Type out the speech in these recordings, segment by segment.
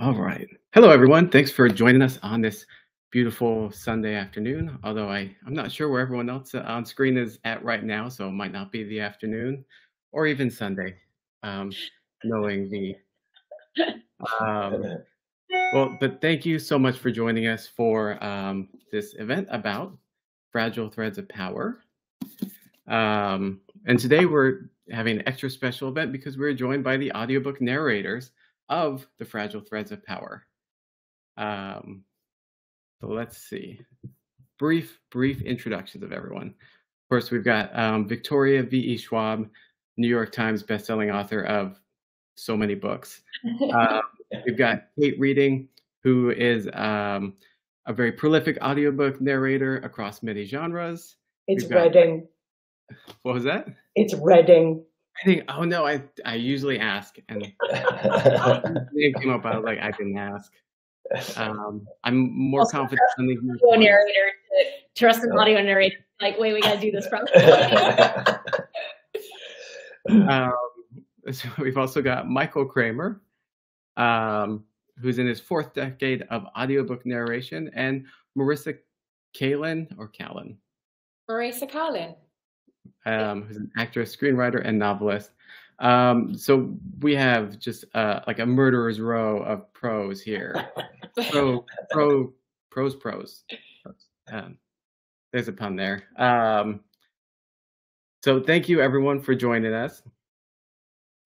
All right. Hello, everyone. Thanks for joining us on this beautiful Sunday afternoon. Although I, I'm not sure where everyone else uh, on screen is at right now, so it might not be the afternoon or even Sunday, um, knowing the. Um, well, but thank you so much for joining us for um, this event about fragile threads of power. Um, and today we're having an extra special event because we're joined by the audiobook narrators of the Fragile Threads of Power. Um, so let's see. Brief, brief introductions of everyone. Of course, we've got um, Victoria V.E. Schwab, New York Times bestselling author of so many books. Um, we've got Kate Reading, who is um, a very prolific audiobook narrator across many genres. It's got- Reading. What was that? It's Reading. I think. Oh no, I I usually ask, and the name came up. I was like, I didn't ask. Um, I'm more Also, confident than the audio narrator to trust an audio narrator. Like, wait, we gotta do this properly. Um, so we've also got Michael Kramer, um, who's in his fourth decade of audiobook narration, and Marisa Calin or Callan, Marisa Carlin. Um, who's an actress, screenwriter, and novelist. Um, so we have just uh, like a murderer's row of pros here. Pro, pro, pros, pros. Um, there's a pun there. Um, so thank you everyone for joining us.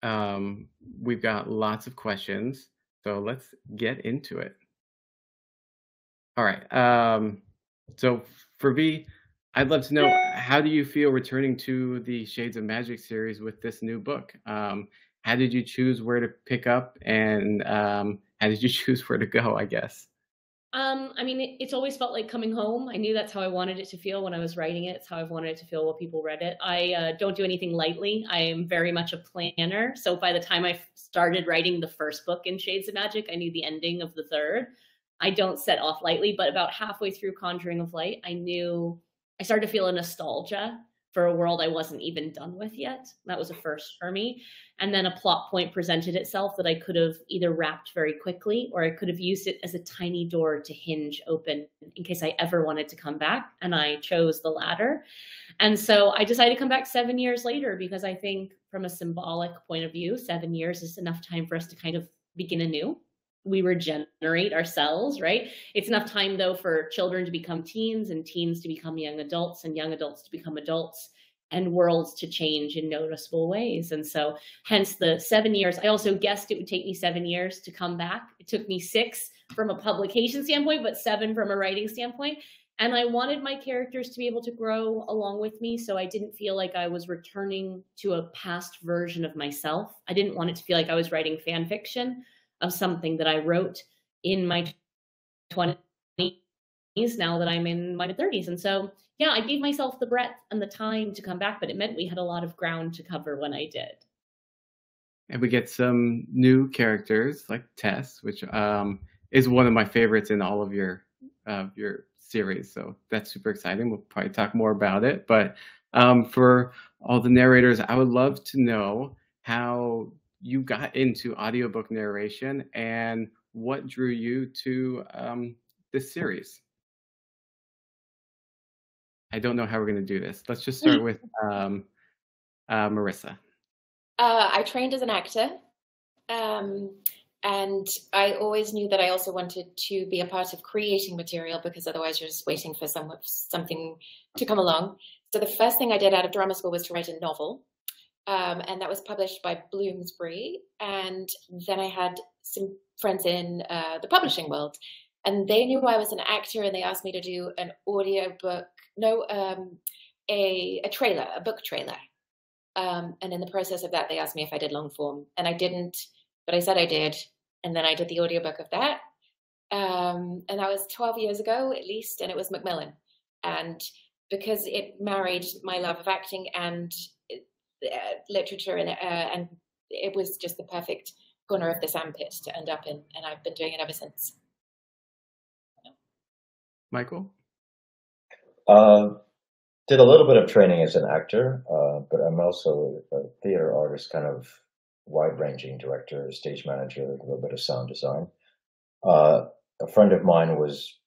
Um, we've got lots of questions, so let's get into it. All right. Um, so for V, I'd love to know how do you feel returning to the Shades of Magic series with this new book? Um, how did you choose where to pick up, and um, how did you choose where to go? I guess. Um, I mean, it, it's always felt like coming home. I knew that's how I wanted it to feel when I was writing it. It's how I've wanted it to feel while people read it. I uh, don't do anything lightly. I am very much a planner. So by the time I started writing the first book in Shades of Magic, I knew the ending of the third. I don't set off lightly, but about halfway through Conjuring of Light, I knew I started to feel a nostalgia for a world I wasn't even done with yet. That was a first for me. And then a plot point presented itself that I could have either wrapped very quickly or I could have used it as a tiny door to hinge open in case I ever wanted to come back. And I chose the latter. And so I decided to come back seven years later because I think, from a symbolic point of view, seven years is enough time for us to kind of begin anew. We regenerate ourselves, right? It's enough time, though, for children to become teens and teens to become young adults and young adults to become adults and worlds to change in noticeable ways. And so, hence the seven years. I also guessed it would take me seven years to come back. It took me six from a publication standpoint, but seven from a writing standpoint. And I wanted my characters to be able to grow along with me. So I didn't feel like I was returning to a past version of myself. I didn't want it to feel like I was writing fan fiction of something that I wrote in my 20s now that I'm in my 30s. And so, yeah, I gave myself the breadth and the time to come back, but it meant we had a lot of ground to cover when I did. and we get some new characters like Tess, which um, is one of my favorites in all of your uh, your series. So that's super exciting. We'll probably talk more about it. But um, for all the narrators, I would love to know how you got into audiobook narration and what drew you to um, this series. I don't know how we're going to do this. Let's just start with um, uh, Marisa. Uh, I trained as an actor, um, and I always knew that I also wanted to be a part of creating material because otherwise you're just waiting for some something to come along. So the first thing I did out of drama school was to write a novel, um, and that was published by Bloomsbury. And then I had some friends in uh, the publishing world, and they knew I was an actor, and they asked me to do an audio book, no, um, a a trailer, a book trailer. Um, and in the process of that, they asked me if I did long form, and I didn't, but I said I did, and then I did the audiobook of that. Um, and that was 12 years ago at least, and it was Macmillan. And because it married my love of acting and literature, and, uh, and it was just the perfect corner of the sandpit to end up in, and I've been doing it ever since. Michael? Uh, did a little bit of training as an actor, uh, but I'm also a theater artist, kind of wide-ranging director, stage manager, a little bit of sound design. Uh, a friend of mine was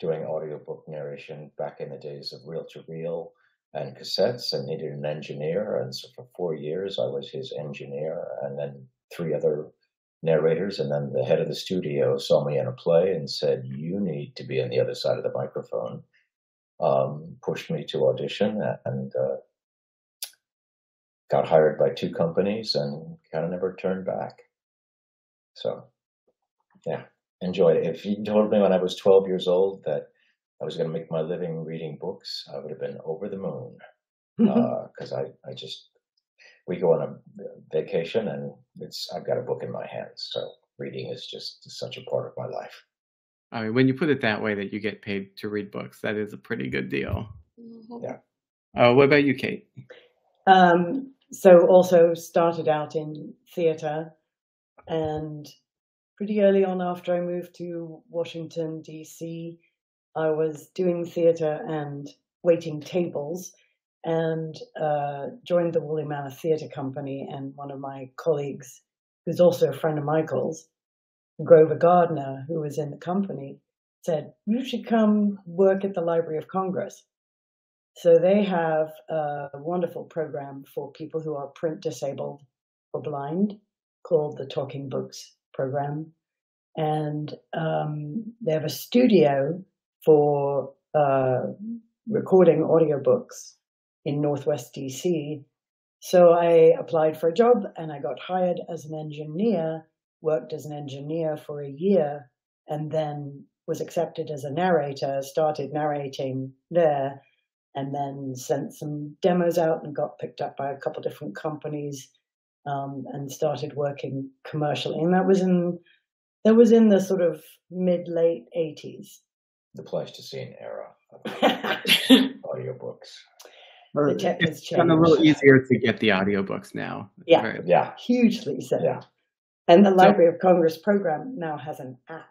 doing audiobook narration back in the days of reel to reel and cassettes and needed an engineer. And so for four years, I was his engineer and then three other narrators. And then the head of the studio saw me in a play and said, You need to be on the other side of the microphone. Um, pushed me to audition and uh, got hired by two companies and kind of never turned back. So, yeah, enjoyed it. If you told me when I was 12 years old that I was going to make my living reading books, I would have been over the moon. Because uh, I, I just, we go on a vacation and it's, I've got a book in my hands. So reading is just such a part of my life. I mean, when you put it that way, that you get paid to read books, that is a pretty good deal. Mm-hmm. Yeah. Uh, what about you, Kate? Um, so also started out in theatre and pretty early on after I moved to Washington, D.C., I was doing theatre and waiting tables and uh, joined the Woolly Mammoth Theatre Company. And one of my colleagues, who's also a friend of Michael's, Grover Gardner, who was in the company, said, You should come work at the Library of Congress. So they have a wonderful program for people who are print disabled or blind called the Talking Books program. And um, they have a studio for uh, recording audiobooks in Northwest DC. So I applied for a job and I got hired as an engineer, worked as an engineer for a year, and then was accepted as a narrator, started narrating there, and then sent some demos out and got picked up by a couple different companies um, and started working commercially. And that was in that was in the sort of mid late 80s the Pleistocene era of audiobooks. The tech has It's changed. a little easier to get the audiobooks now. Yeah. very- Yeah, Hugely so. Yeah. And the Library of Congress program now has an app.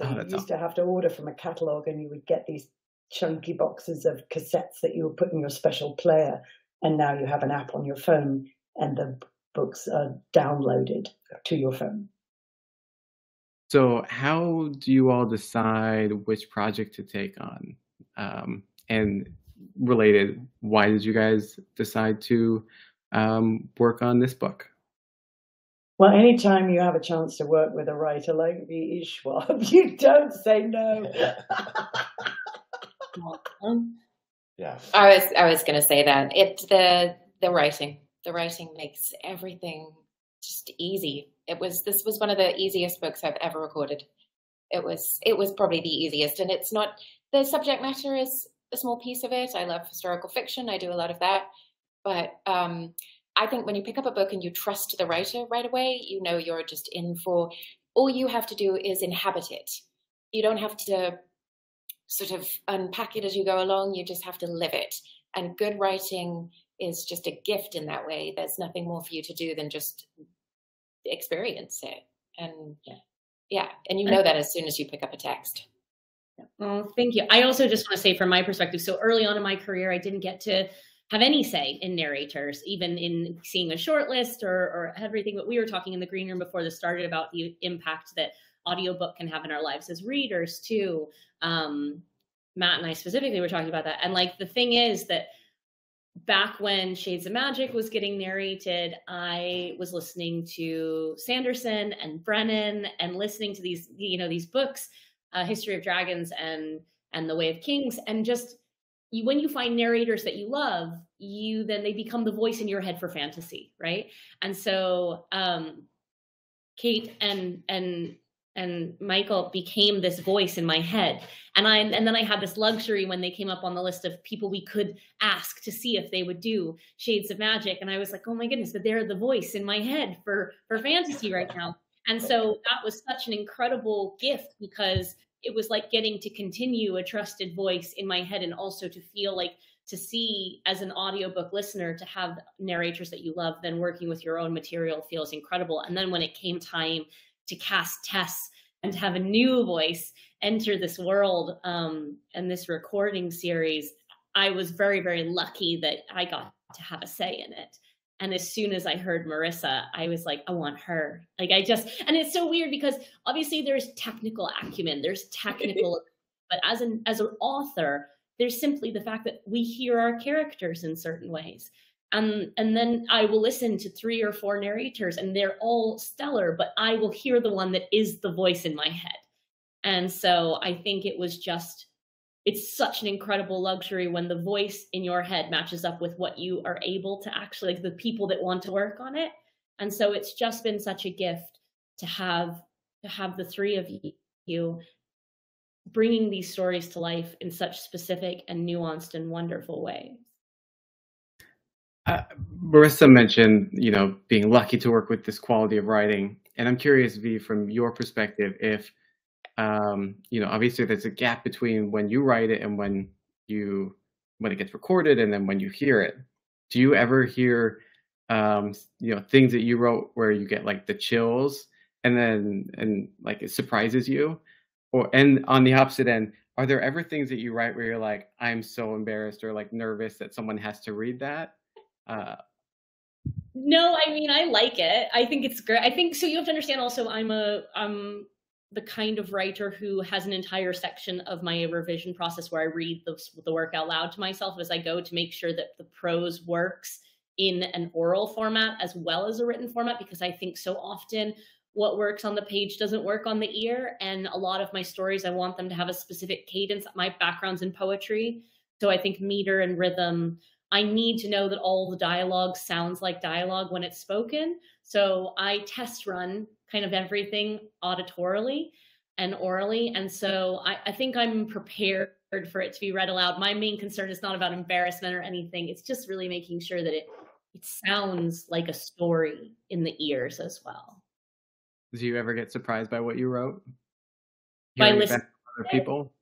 So Oh, you that's used to have to order from a catalog and you would get these chunky boxes of cassettes that you would put in your special player. And now you have an app on your phone and the books are downloaded to your phone. So, how do you all decide which project to take on? Um, and related, why did you guys decide to um, work on this book? Well, anytime you have a chance to work with a writer like V.E. Schwab, you don't say no. Um, yeah. I was I was going to say that it the the writing the writing makes everything just easy. It was this was one of the easiest books I've ever recorded. It was it was probably the easiest, and it's not the subject matter is a small piece of it. I love historical fiction. I do a lot of that, but um, I think when you pick up a book and you trust the writer right away, you know you're just in for. All you have to do is inhabit it. You don't have to sort of unpack it as you go along. You just have to live it. And good writing is just a gift in that way. There's nothing more for you to do than just experience it. And Yeah. yeah, and you know that as soon as you pick up a text. Oh, thank you. I also just want to say from my perspective, so early on in my career, I didn't get to have any say in narrators, even in seeing a short list or, or everything. But we were talking in the green room before this started about the impact that audiobook can have in our lives as readers too. Um, Matt and I specifically were talking about that. And like the thing is that back when Shades of Magic was getting narrated, I was listening to Sanderson and Brennan and listening to these, you know, these books, uh, History of Dragons and and The Way of Kings, and just you, when you find narrators that you love, you then they become the voice in your head for fantasy, right? And so um, Kate and and and Michael became this voice in my head. And I and then I had this luxury when they came up on the list of people we could ask to see if they would do Shades of Magic. And I was like, oh my goodness, but they're the voice in my head for for fantasy right now. And so that was such an incredible gift because it was like getting to continue a trusted voice in my head and also to feel like to see as an audiobook listener to have narrators that you love then working with your own material feels incredible and then when it came time to cast Tess and to have a new voice enter this world um, and this recording series, I was very, very lucky that I got to have a say in it. And as soon as I heard Marisa, I was like, I want her. Like I just and it's so weird because obviously there's technical acumen, there's technical but as an as an author, there's simply the fact that we hear our characters in certain ways. And and then I will listen to three or four narrators and they're all stellar, but I will hear the one that is the voice in my head. And so I think it was just it's such an incredible luxury when the voice in your head matches up with what you are able to actually like the people that want to work on it and so it's just been such a gift to have to have the three of you bringing these stories to life in such specific and nuanced and wonderful ways uh, marisa mentioned you know being lucky to work with this quality of writing and i'm curious v from your perspective if um, you know, obviously there's a gap between when you write it and when you when it gets recorded and then when you hear it. Do you ever hear um, you know, things that you wrote where you get like the chills and then and like it surprises you? Or and on the opposite end, are there ever things that you write where you're like, I'm so embarrassed or like nervous that someone has to read that? Uh, no, I mean I like it. I think it's great. I think so. You have to understand also. I'm a I'm the kind of writer who has an entire section of my revision process where I read the, the work out loud to myself as I go to make sure that the prose works in an oral format as well as a written format because I think so often what works on the page doesn't work on the ear. And a lot of my stories, I want them to have a specific cadence. My background's in poetry. So I think meter and rhythm, I need to know that all the dialogue sounds like dialogue when it's spoken. So I test run kind of everything auditorily and orally. And so I, I think I'm prepared for it to be read aloud. My main concern is not about embarrassment or anything. It's just really making sure that it it sounds like a story in the ears as well. Do you ever get surprised by what you wrote? By listening to other people?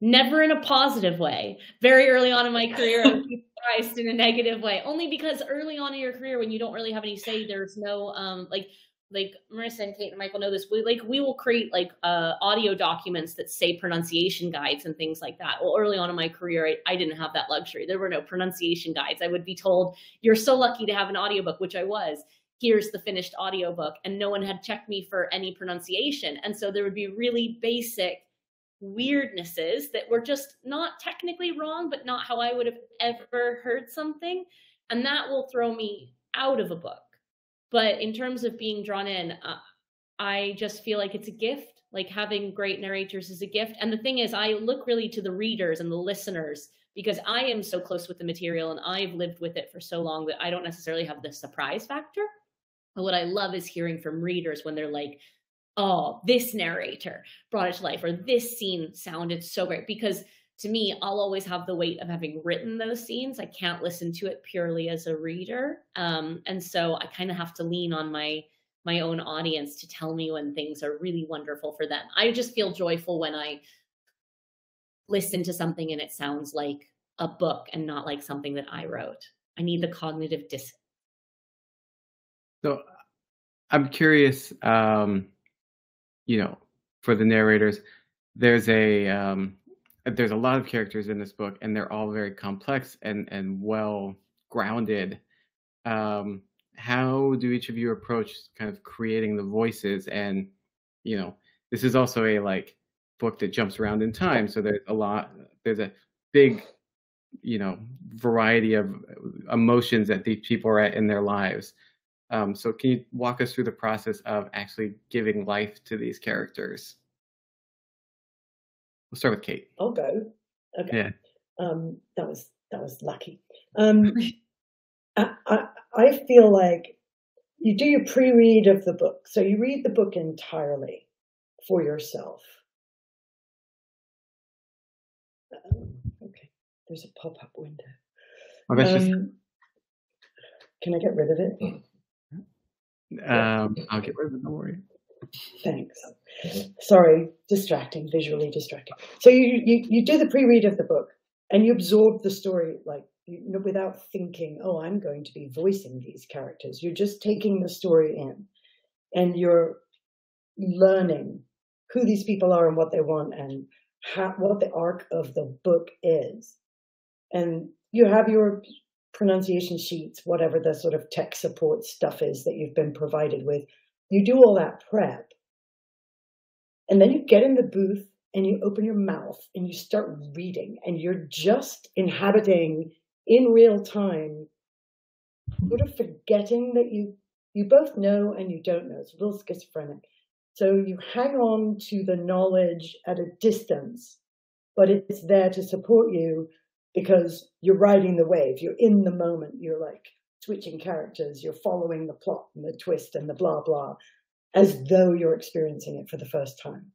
Never in a positive way. Very early on in my career, I was surprised in a negative way. Only because early on in your career, when you don't really have any say, there's no um like like Marisa and Kate and Michael know this. We like we will create like uh, audio documents that say pronunciation guides and things like that. Well, early on in my career, I, I didn't have that luxury. There were no pronunciation guides. I would be told, "You're so lucky to have an audiobook," which I was. Here's the finished audiobook, and no one had checked me for any pronunciation, and so there would be really basic weirdnesses that were just not technically wrong, but not how I would have ever heard something, and that will throw me out of a book but in terms of being drawn in, uh, I just feel like it's a gift. Like having great narrators is a gift. And the thing is, I look really to the readers and the listeners because I am so close with the material and I've lived with it for so long that I don't necessarily have the surprise factor. But what I love is hearing from readers when they're like, oh, this narrator brought it to life, or this scene sounded so great. Because to me, I'll always have the weight of having written those scenes. I can't listen to it purely as a reader. Um, and so I kind of have to lean on my my own audience to tell me when things are really wonderful for them. I just feel joyful when I listen to something and it sounds like a book and not like something that I wrote. I need the cognitive dissonance. So I'm curious, um, you know, for the narrators, there's a um, there's a lot of characters in this book and they're all very complex and and well grounded. Um how do each of you approach kind of creating the voices? And you know this is also a like book that jumps around in time so there's a lot there's a big you know variety of emotions that these people are at in their lives um, so can you walk us through the process of actually giving life to these characters We'll start with Kate. I'll go. Okay. Yeah. Um, that was that was lucky. Um, I, I, I feel like you do your pre-read of the book, so you read the book entirely for yourself. Um, okay, there's a pop-up window. Oh, Um, can I get rid of it? Um, I'll get rid of it. Don't worry. Thanks. Sorry, distracting, visually distracting. So you, you, you do the pre-read of the book and you absorb the story like you know, without thinking, oh, I'm going to be voicing these characters. You're just taking the story in and you're learning who these people are and what they want and how, what the arc of the book is. And you have your pronunciation sheets, whatever the sort of tech support stuff is that you've been provided with. You do all that prep. And then you get in the booth and you open your mouth and you start reading, and you're just inhabiting in real time, sort of forgetting that you you both know and you don't know. It's a little schizophrenic. So you hang on to the knowledge at a distance, but it's there to support you because you're riding the wave. You're in the moment. You're like switching characters. You're following the plot and the twist and the blah blah, as though you're experiencing it for the first time.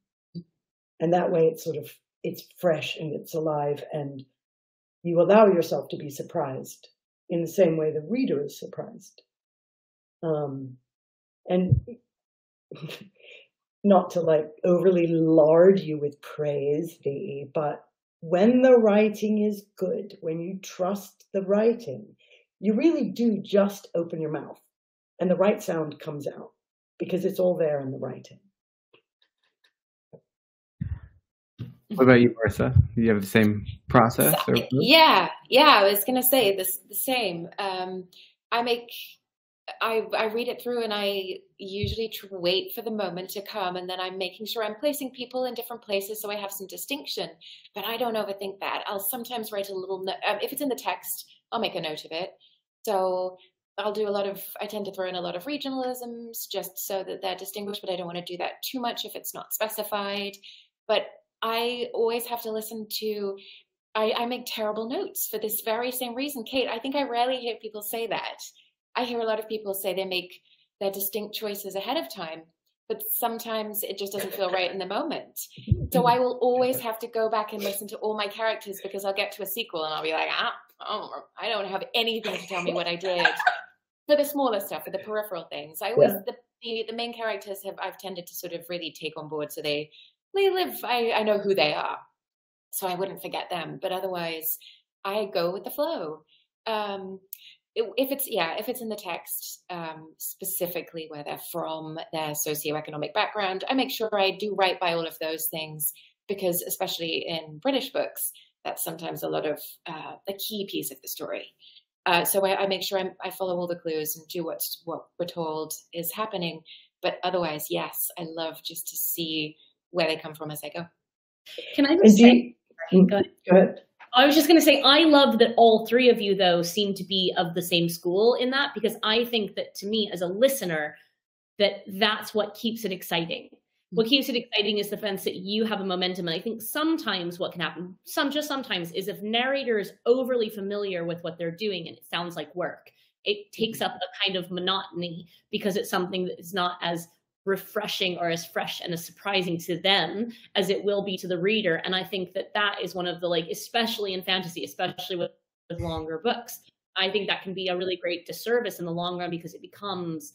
And that way, it's sort of it's fresh and it's alive, and you allow yourself to be surprised in the same way the reader is surprised. Um, and not to like overly lard you with praise, VE, but when the writing is good, when you trust the writing, you really do just open your mouth and the right sound comes out because it's all there in the writing. What about you, Marisa? Do you have the same process? Or... Yeah, yeah. I was gonna say this the same. Um, I make I, I read it through and I usually wait for the moment to come and then I'm making sure I'm placing people in different places so I have some distinction. But I don't overthink that. I'll sometimes write a little note. Um, if it's in the text, I'll make a note of it. So I'll do a lot of, I tend to throw in a lot of regionalisms just so that they're distinguished, but I don't want to do that too much if it's not specified. But I always have to listen to I, I, make terrible notes for this very same reason. Kate, I think I rarely hear people say that. I hear a lot of people say they make their distinct choices ahead of time, but sometimes it just doesn't feel right in the moment. So I will always have to go back and listen to all my characters because I'll get to a sequel and I'll be like, ah, oh, I don't have anything to tell me what I did. For the smaller stuff, for the peripheral things, I always yeah. the the main characters have I've tended to sort of really take on board, so they they live. I I know who they are, so I wouldn't forget them. But otherwise, I go with the flow. Um, if it's yeah if it's in the text um, specifically where they're from their socioeconomic background i make sure i do write by all of those things because especially in british books that's sometimes a lot of uh, the key piece of the story uh, so I, I, make sure I'm, i follow all the clues and do what's what we're told is happening but otherwise yes i love just to see where they come from as i go can i just say you, go ahead. Go ahead. I was just going to say, I love that all three of you, though, seem to be of the same school in that, because I think that to me, as a listener, that that's what keeps it exciting. What keeps it exciting is the sense that you have a momentum. And I think sometimes what can happen, some just sometimes, is if narrator is overly familiar with what they're doing and it sounds like work, it takes mm-hmm. up a kind of monotony because it's something that is not as refreshing or as fresh and as surprising to them as it will be to the reader and i think that that is one of the like especially in fantasy especially with, with longer books i think that can be a really great disservice in the long run because it becomes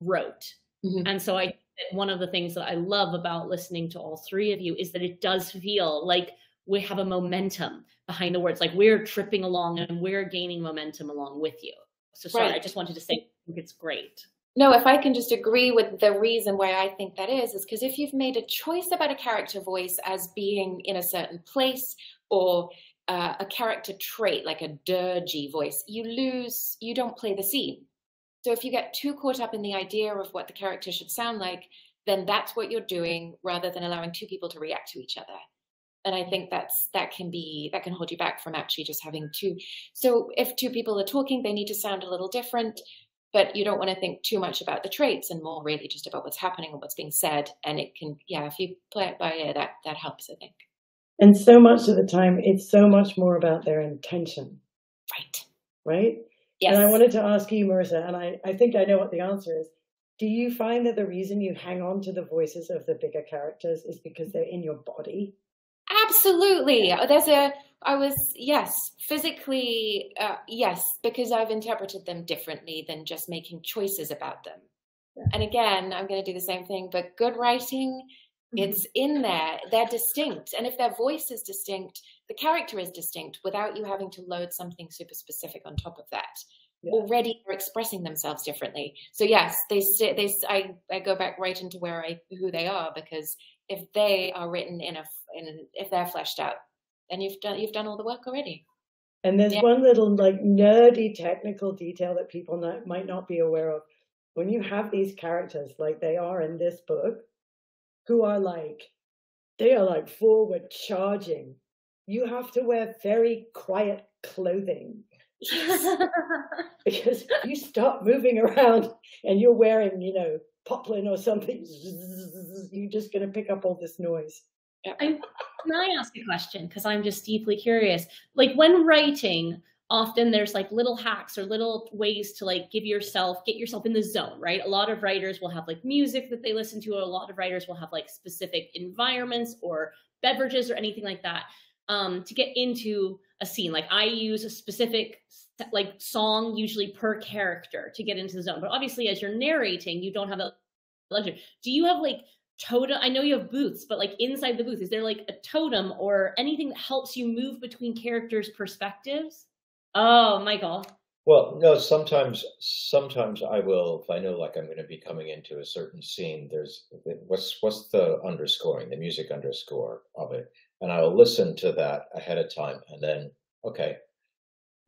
rote mm-hmm. and so i one of the things that i love about listening to all three of you is that it does feel like we have a momentum behind the words like we're tripping along and we're gaining momentum along with you so sorry right. i just wanted to say I think it's great no, if I can just agree with the reason why I think that is, is because if you've made a choice about a character voice as being in a certain place or uh, a character trait like a dirgy voice, you lose, you don't play the scene. So if you get too caught up in the idea of what the character should sound like, then that's what you're doing rather than allowing two people to react to each other. And I think that's that can be that can hold you back from actually just having two. So if two people are talking, they need to sound a little different but you don't want to think too much about the traits and more really just about what's happening and what's being said and it can yeah if you play it by ear that that helps i think. And so much of the time it's so much more about their intention. Right. Right? Yes and i wanted to ask you marisa and i i think i know what the answer is. Do you find that the reason you hang on to the voices of the bigger characters is because they're in your body absolutely there's a I was, yes, physically, uh, yes, because I've interpreted them differently than just making choices about them. Yeah. And again, I'm going to do the same thing, but good writing, mm-hmm. it's in there. They're distinct. And if their voice is distinct, the character is distinct without you having to load something super specific on top of that. Yeah. Already they're expressing themselves differently. So yes, they they I, I go back right into where I who they are because if they are written in a in if they're fleshed out then you've done you've done all the work already. And there's Yeah. one little like nerdy technical detail that people not, might not be aware of. When you have these characters like they are in this book, who are like, they are like forward charging. You have to wear very quiet clothing because you start moving around and you're wearing, you know, poplin or something, you're just going to pick up all this noise. I'm, can I ask a question? Because I'm just deeply curious. Like when writing, often there's like little hacks or little ways to like give yourself, get yourself in the zone, right? A lot of writers will have like music that they listen to, or a lot of writers will have like specific environments or beverages or anything like that um, to get into a scene. Like I use a specific like song usually per character to get into the zone. But obviously, as you're narrating, you don't have that luxury. Do you have like totem i know you have booths but like inside the booth is there like a totem or anything that helps you move between characters perspectives oh michael Well, no, sometimes sometimes I will if I know like I'm going to be coming into a certain scene, there's what's what's the underscoring, the music underscore of it. And I'll listen to that ahead of time and then okay,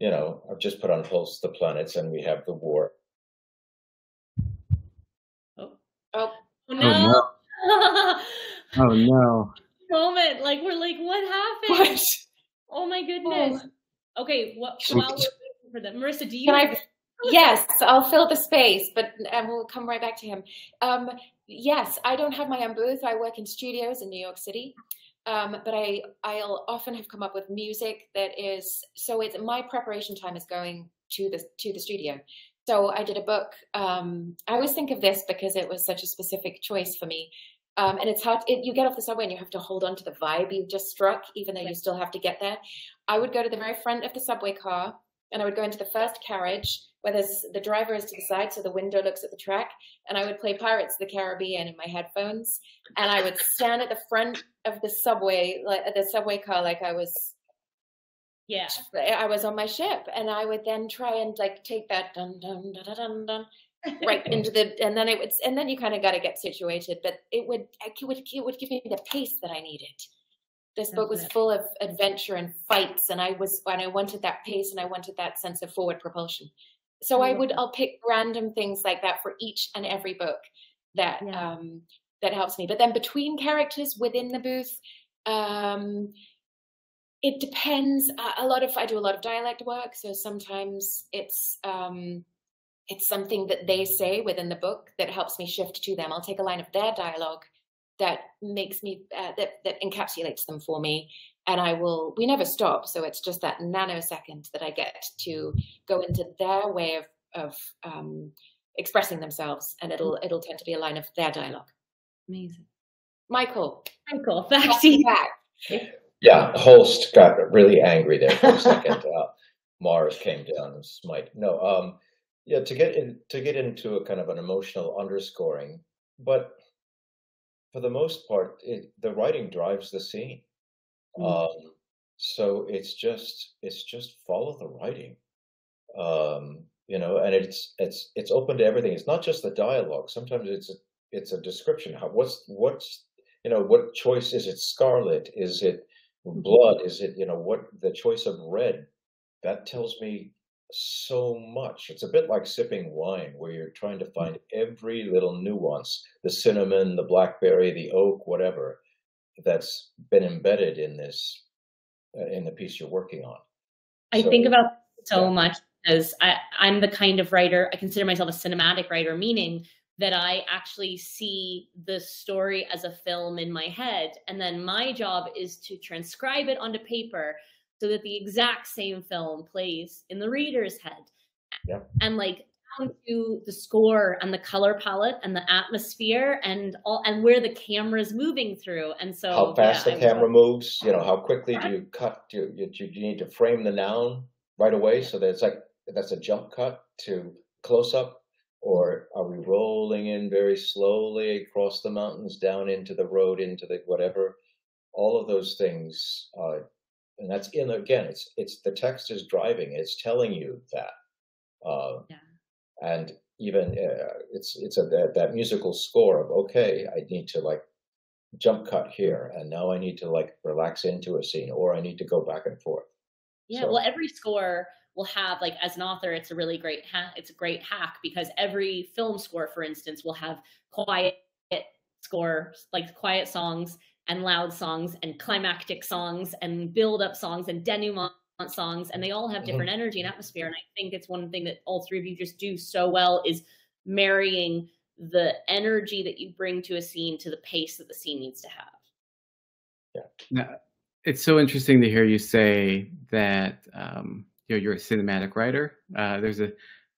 you know, I've just put on Holst the Planets and we have the war. Oh, oh Oh no, no! Oh no! moment like we're like what happened what? oh my goodness okay what while we're waiting for that marisa do you Can I? Yes, I'll fill the space, but and we'll come right back to him. Um, yes, I don't have my own booth. I work in studios in New York City, um, but I I'll often have come up with music that is so. It's my preparation time is going to the to the studio. So I did a book. Um, I always think of this because it was such a specific choice for me. Um, and it's hard. It, you get off the subway and you have to hold on to the vibe you've just struck, even though you still have to get there. I would go to the very front of the subway car, and I would go into the first carriage where there's the driver is to the side, so the window looks at the track, and I would play Pirates of the Caribbean in my headphones, and I would stand at the front of the subway, like at the subway car, like I was yeah I was on my ship, and I would then try and like take that dun dun dun dun dun, dun right into the, and then it would, and then you kind of got to get situated, but it would, it would, it would give me the pace that I needed. This book was full of adventure and fights, and I was, and I wanted that pace, and I wanted that sense of forward propulsion. So I would. I'll pick random things like that for each and every book that Yeah. um, that helps me. But then between characters within the booth, um, it depends. A- A lot of I do a lot of dialect work, so sometimes it's um, it's something that they say within the book that helps me shift to them. I'll take a line of their dialogue that makes me uh, that that encapsulates them for me, and I will. We never stop, so it's just that nanosecond that I get to go into their way of of um, expressing themselves, and it'll it'll tend to be a line of their dialogue. amazing Michael, michael back back to to you back. Yeah, Holst got really angry there for a second. uh, Mars came down and smite. No, um, yeah, to get in to get into a kind of an emotional underscoring, but for the most part, it, the writing drives the scene. Mm. Um, so it's just it's just follow the writing, um, you know, and it's it's it's open to everything. It's not just the dialogue. Sometimes it's a, it's a description. How what's what's you know what choice is it? Scarlet? Is it blood? Is it you know what the choice of red? That tells me so much. It's a bit like sipping wine, where you're trying to find every little nuance, the cinnamon, the blackberry, the oak, whatever, that's been embedded in this uh, in the piece you're working on. I think about so yeah. much because I, I'm the kind of writer, I consider myself a cinematic writer, meaning that I actually see the story as a film in my head. And then my job is to transcribe it onto paper so that the exact same film plays in the reader's head. Yeah. And like down to the score and the color palette and the atmosphere and all and where the camera's moving through. And so how fast yeah, the camera moves, you know, how quickly do you cut? Do you, you, you need to frame the noun right away so that it's like that's a jump cut to close up? Or are we rolling in very slowly across the mountains, down into the road, into the whatever? All of those things, uh, and that's in again. It's it's the text is driving. It's telling you that, uh, Yeah. and even uh, it's it's a that, that musical score of okay, I need to like jump cut here, and now I need to like relax into a scene, or I need to go back and forth. Yeah, So- well, every score will have like as an author, it's a really great hack. It's a great hack because every film score, for instance, will have quiet score like quiet songs and loud songs and climactic songs and build up songs and denouement songs and they all have different energy and atmosphere and i think it's one thing that all three of you just do so well is marrying the energy that you bring to a scene to the pace that the scene needs to have Yeah. Now, it's so interesting to hear you say that um, you know you're a cinematic writer. Uh, there's a,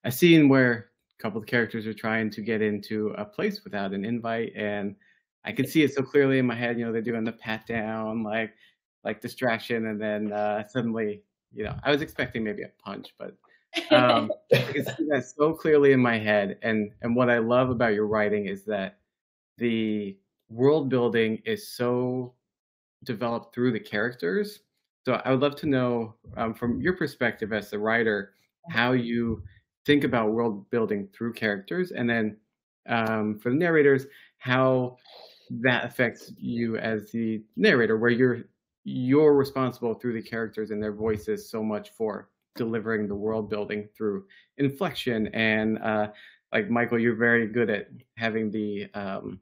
a scene where a couple of characters are trying to get into a place without an invite, and I can see it so clearly in my head. You know, they're doing the pat down, like like distraction, and then uh, suddenly, you know, I was expecting maybe a punch, but um, I can see that so clearly in my head. And and what I love about your writing is that the world building is so developed through the characters. So I would love to know um, from your perspective as the writer how you think about world building through characters, and then um, for the narrators how that affects you as the narrator, where you're you're responsible through the characters and their voices so much for delivering the world building through inflection and uh, like Michael, you're very good at having the um,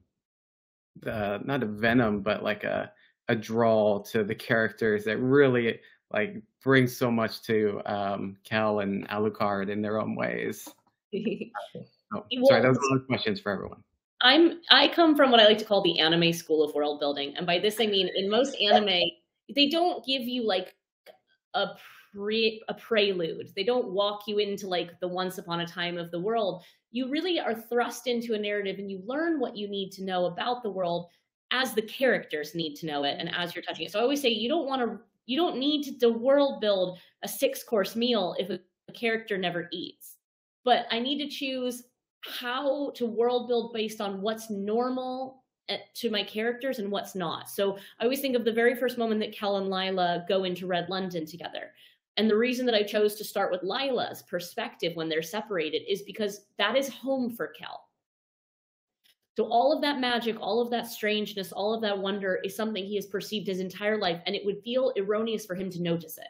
the not a venom, but like a a drawl to the characters that really like brings so much to um, Kell and Alucard in their own ways. Oh, sorry, those was a lot of questions for everyone. I'm I come from what I like to call the anime school of world building, and by this I mean in most anime they don't give you like a pre a prelude. They don't walk you into like the once upon a time of the world. You really are thrust into a narrative, and you learn what you need to know about the world as the characters need to know it, and as you're touching it. So I always say you don't want to you don't need to, world build a six course meal if a character never eats. But I need to choose how to world build based on what's normal eh, to my characters and what's not. So I always think of the very first moment that Kell and Lila go into Red London together. And the reason that I chose to start with Lila's perspective when they're separated is because that is home for Kell. So all of that magic, all of that strangeness, all of that wonder is something he has perceived his entire life, and it would feel erroneous for him to notice it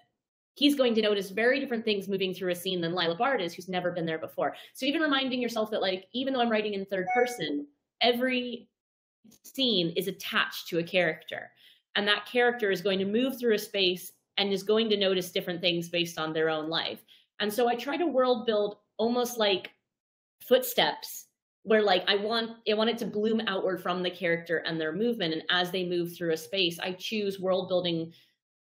he's going to notice very different things moving through a scene than Lila Bard is, who's never been there before. So even reminding yourself that, like, even though I'm writing in third person, every scene is attached to a character. And that character is going to move through a space and is going to notice different things based on their own life. And so I try to world build almost like footsteps where like I want I want it to bloom outward from the character and their movement. And as they move through a space, I choose world building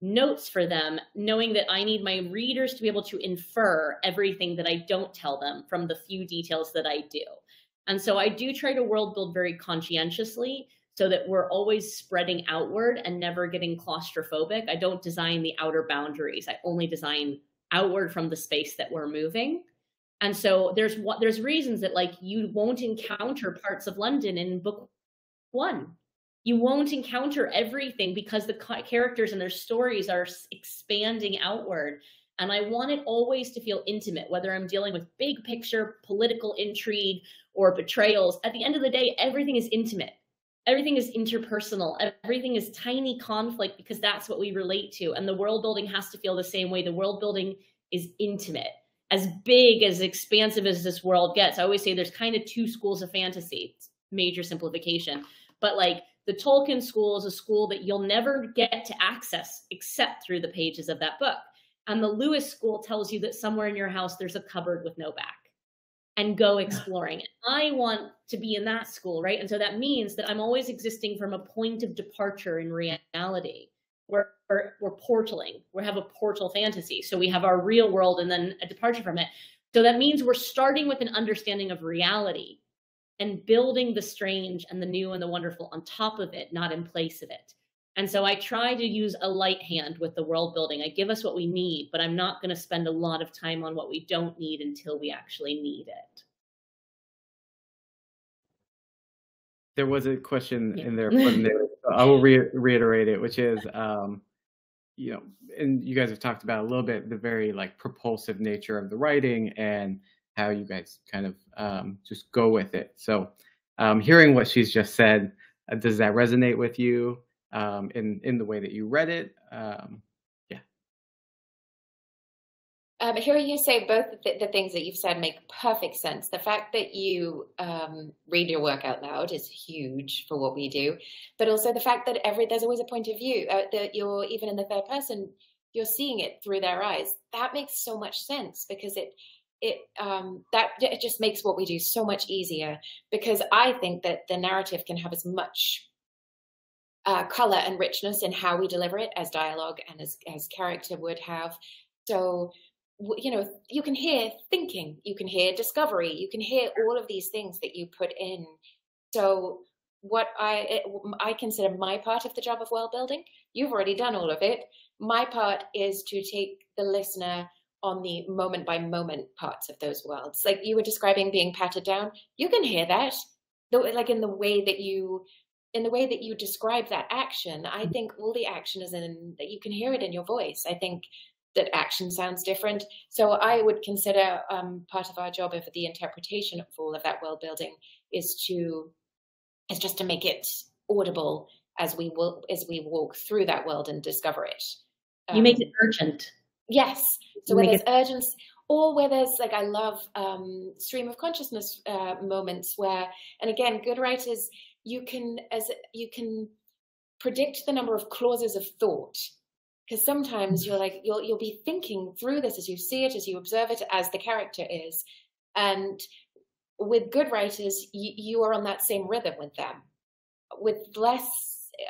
notes for them, knowing that I need my readers to be able to infer everything that I don't tell them from the few details that I do. And so I do try to world build very conscientiously so that we're always spreading outward and never getting claustrophobic. I don't design the outer boundaries. I only design outward from the space that we're moving. And so there's what there's reasons that like you won't encounter parts of London in book 1 you won't encounter everything because the characters and their stories are expanding outward. And i want it always to feel intimate whether i'm dealing with big picture political intrigue or betrayals. At the end of the day everything is intimate. Everything is interpersonal. Everything is tiny conflict because that's what we relate to. And the world building has to feel the same way. The world building is intimate as big as expansive as this world gets. I always say there's kind of two schools of fantasy. Major simplification. But like the Tolkien school is a school that you'll never get to access except through the pages of that book. And the Lewis school tells you that somewhere in your house there's a cupboard with no back and go exploring. I want to be in that school, right? And so that means that I'm always existing from a point of departure in reality. We're, we're, we're portaling, we have a portal fantasy. So we have our real world and then a departure from it. So that means we're starting with an understanding of reality and building the strange and the new and the wonderful on top of it, not in place of it. And so I try to use a light hand with the world building. I give us what we need, but I'm not going to spend a lot of time on what we don't need until we actually need it. There was a question Yeah. in there from there. I will re- reiterate it, which is, um, you know, and you guys have talked about a little bit the very like propulsive nature of the writing and how you guys kind of um, just go with it. So, um, hearing what she's just said, uh, does that resonate with you um, in in the way that you read it? Um, Um, hearing you say both the, the, things that you've said make perfect sense. The fact that you um, read your work out loud is huge for what we do, but also the fact that every there's always a point of view uh, that you're even in the third person, you're seeing it through their eyes. That makes so much sense because it it um, that it just makes what we do so much easier. Because I think that the narrative can have as much uh, color and richness in how we deliver it as dialogue and as as character would have. So you know you can hear thinking you can hear discovery you can hear all of these things that you put in so what i i consider my part of the job of world building you've already done all of it my part is to take the listener on the moment by moment parts of those worlds like you were describing being patted down you can hear that Though, like in the way that you in the way that you describe that action i mm. think all the action is in that you can hear it in your voice i think that action sounds different. So I would consider um, part of our job of the interpretation of all of that world building is to is just to make it audible as we will as we walk through that world and discover it. Um, you make um, it urgent. Yes. So where there's urgency, or where there's like I love um, stream of consciousness uh, moments where, and again, good writers, you can as you can predict the number of clauses of thought. Because sometimes you're like you'll you'll be thinking through this as you see it as you observe it as the character is. And with good writers you, you are on that same rhythm with them. With less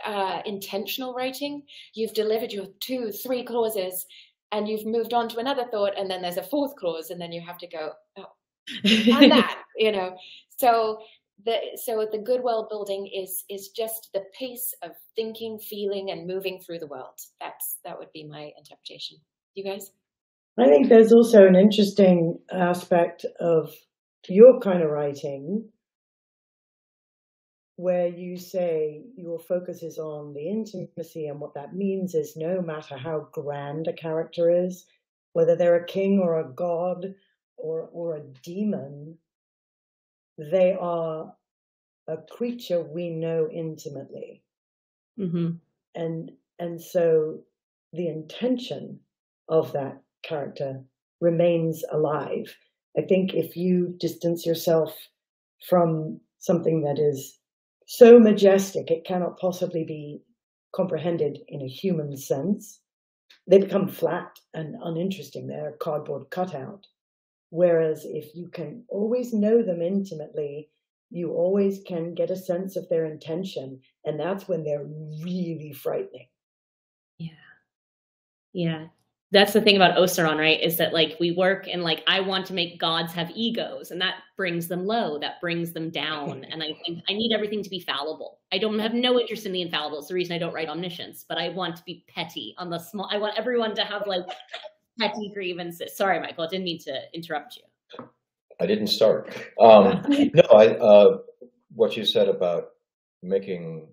uh, intentional writing you've delivered your two three clauses and you've moved on to another thought and then there's a fourth clause and then you have to go oh and that you know so the, so the good world building is is just the pace of thinking, feeling, and moving through the world. That's that would be my interpretation. You guys? I think there's also an interesting aspect of your kind of writing where you say your focus is on the intimacy, and what that means is no matter how grand a character is, whether they're a king or a god or or a demon, they are a creature we know intimately. Mm-hmm. And and so the intention of that character remains alive. I think if you distance yourself from something that is so majestic it cannot possibly be comprehended in a human sense, they become flat and uninteresting. They're a cardboard cutout. Whereas if you can always know them intimately, you always can get a sense of their intention. And that's when they're really frightening. Yeah. Yeah. That's the thing about Osaron, right? Is that like we work and like I want to make gods have egos and that brings them low, that brings them down. And I think I need everything to be fallible. I don't have no interest in the infallible. It's the reason I don't write omniscience, but I want to be petty on the small I want everyone to have like petty grievances. Sorry, Michael, I didn't mean to interrupt you. I didn't start. Um, no, I, uh, what you said about making,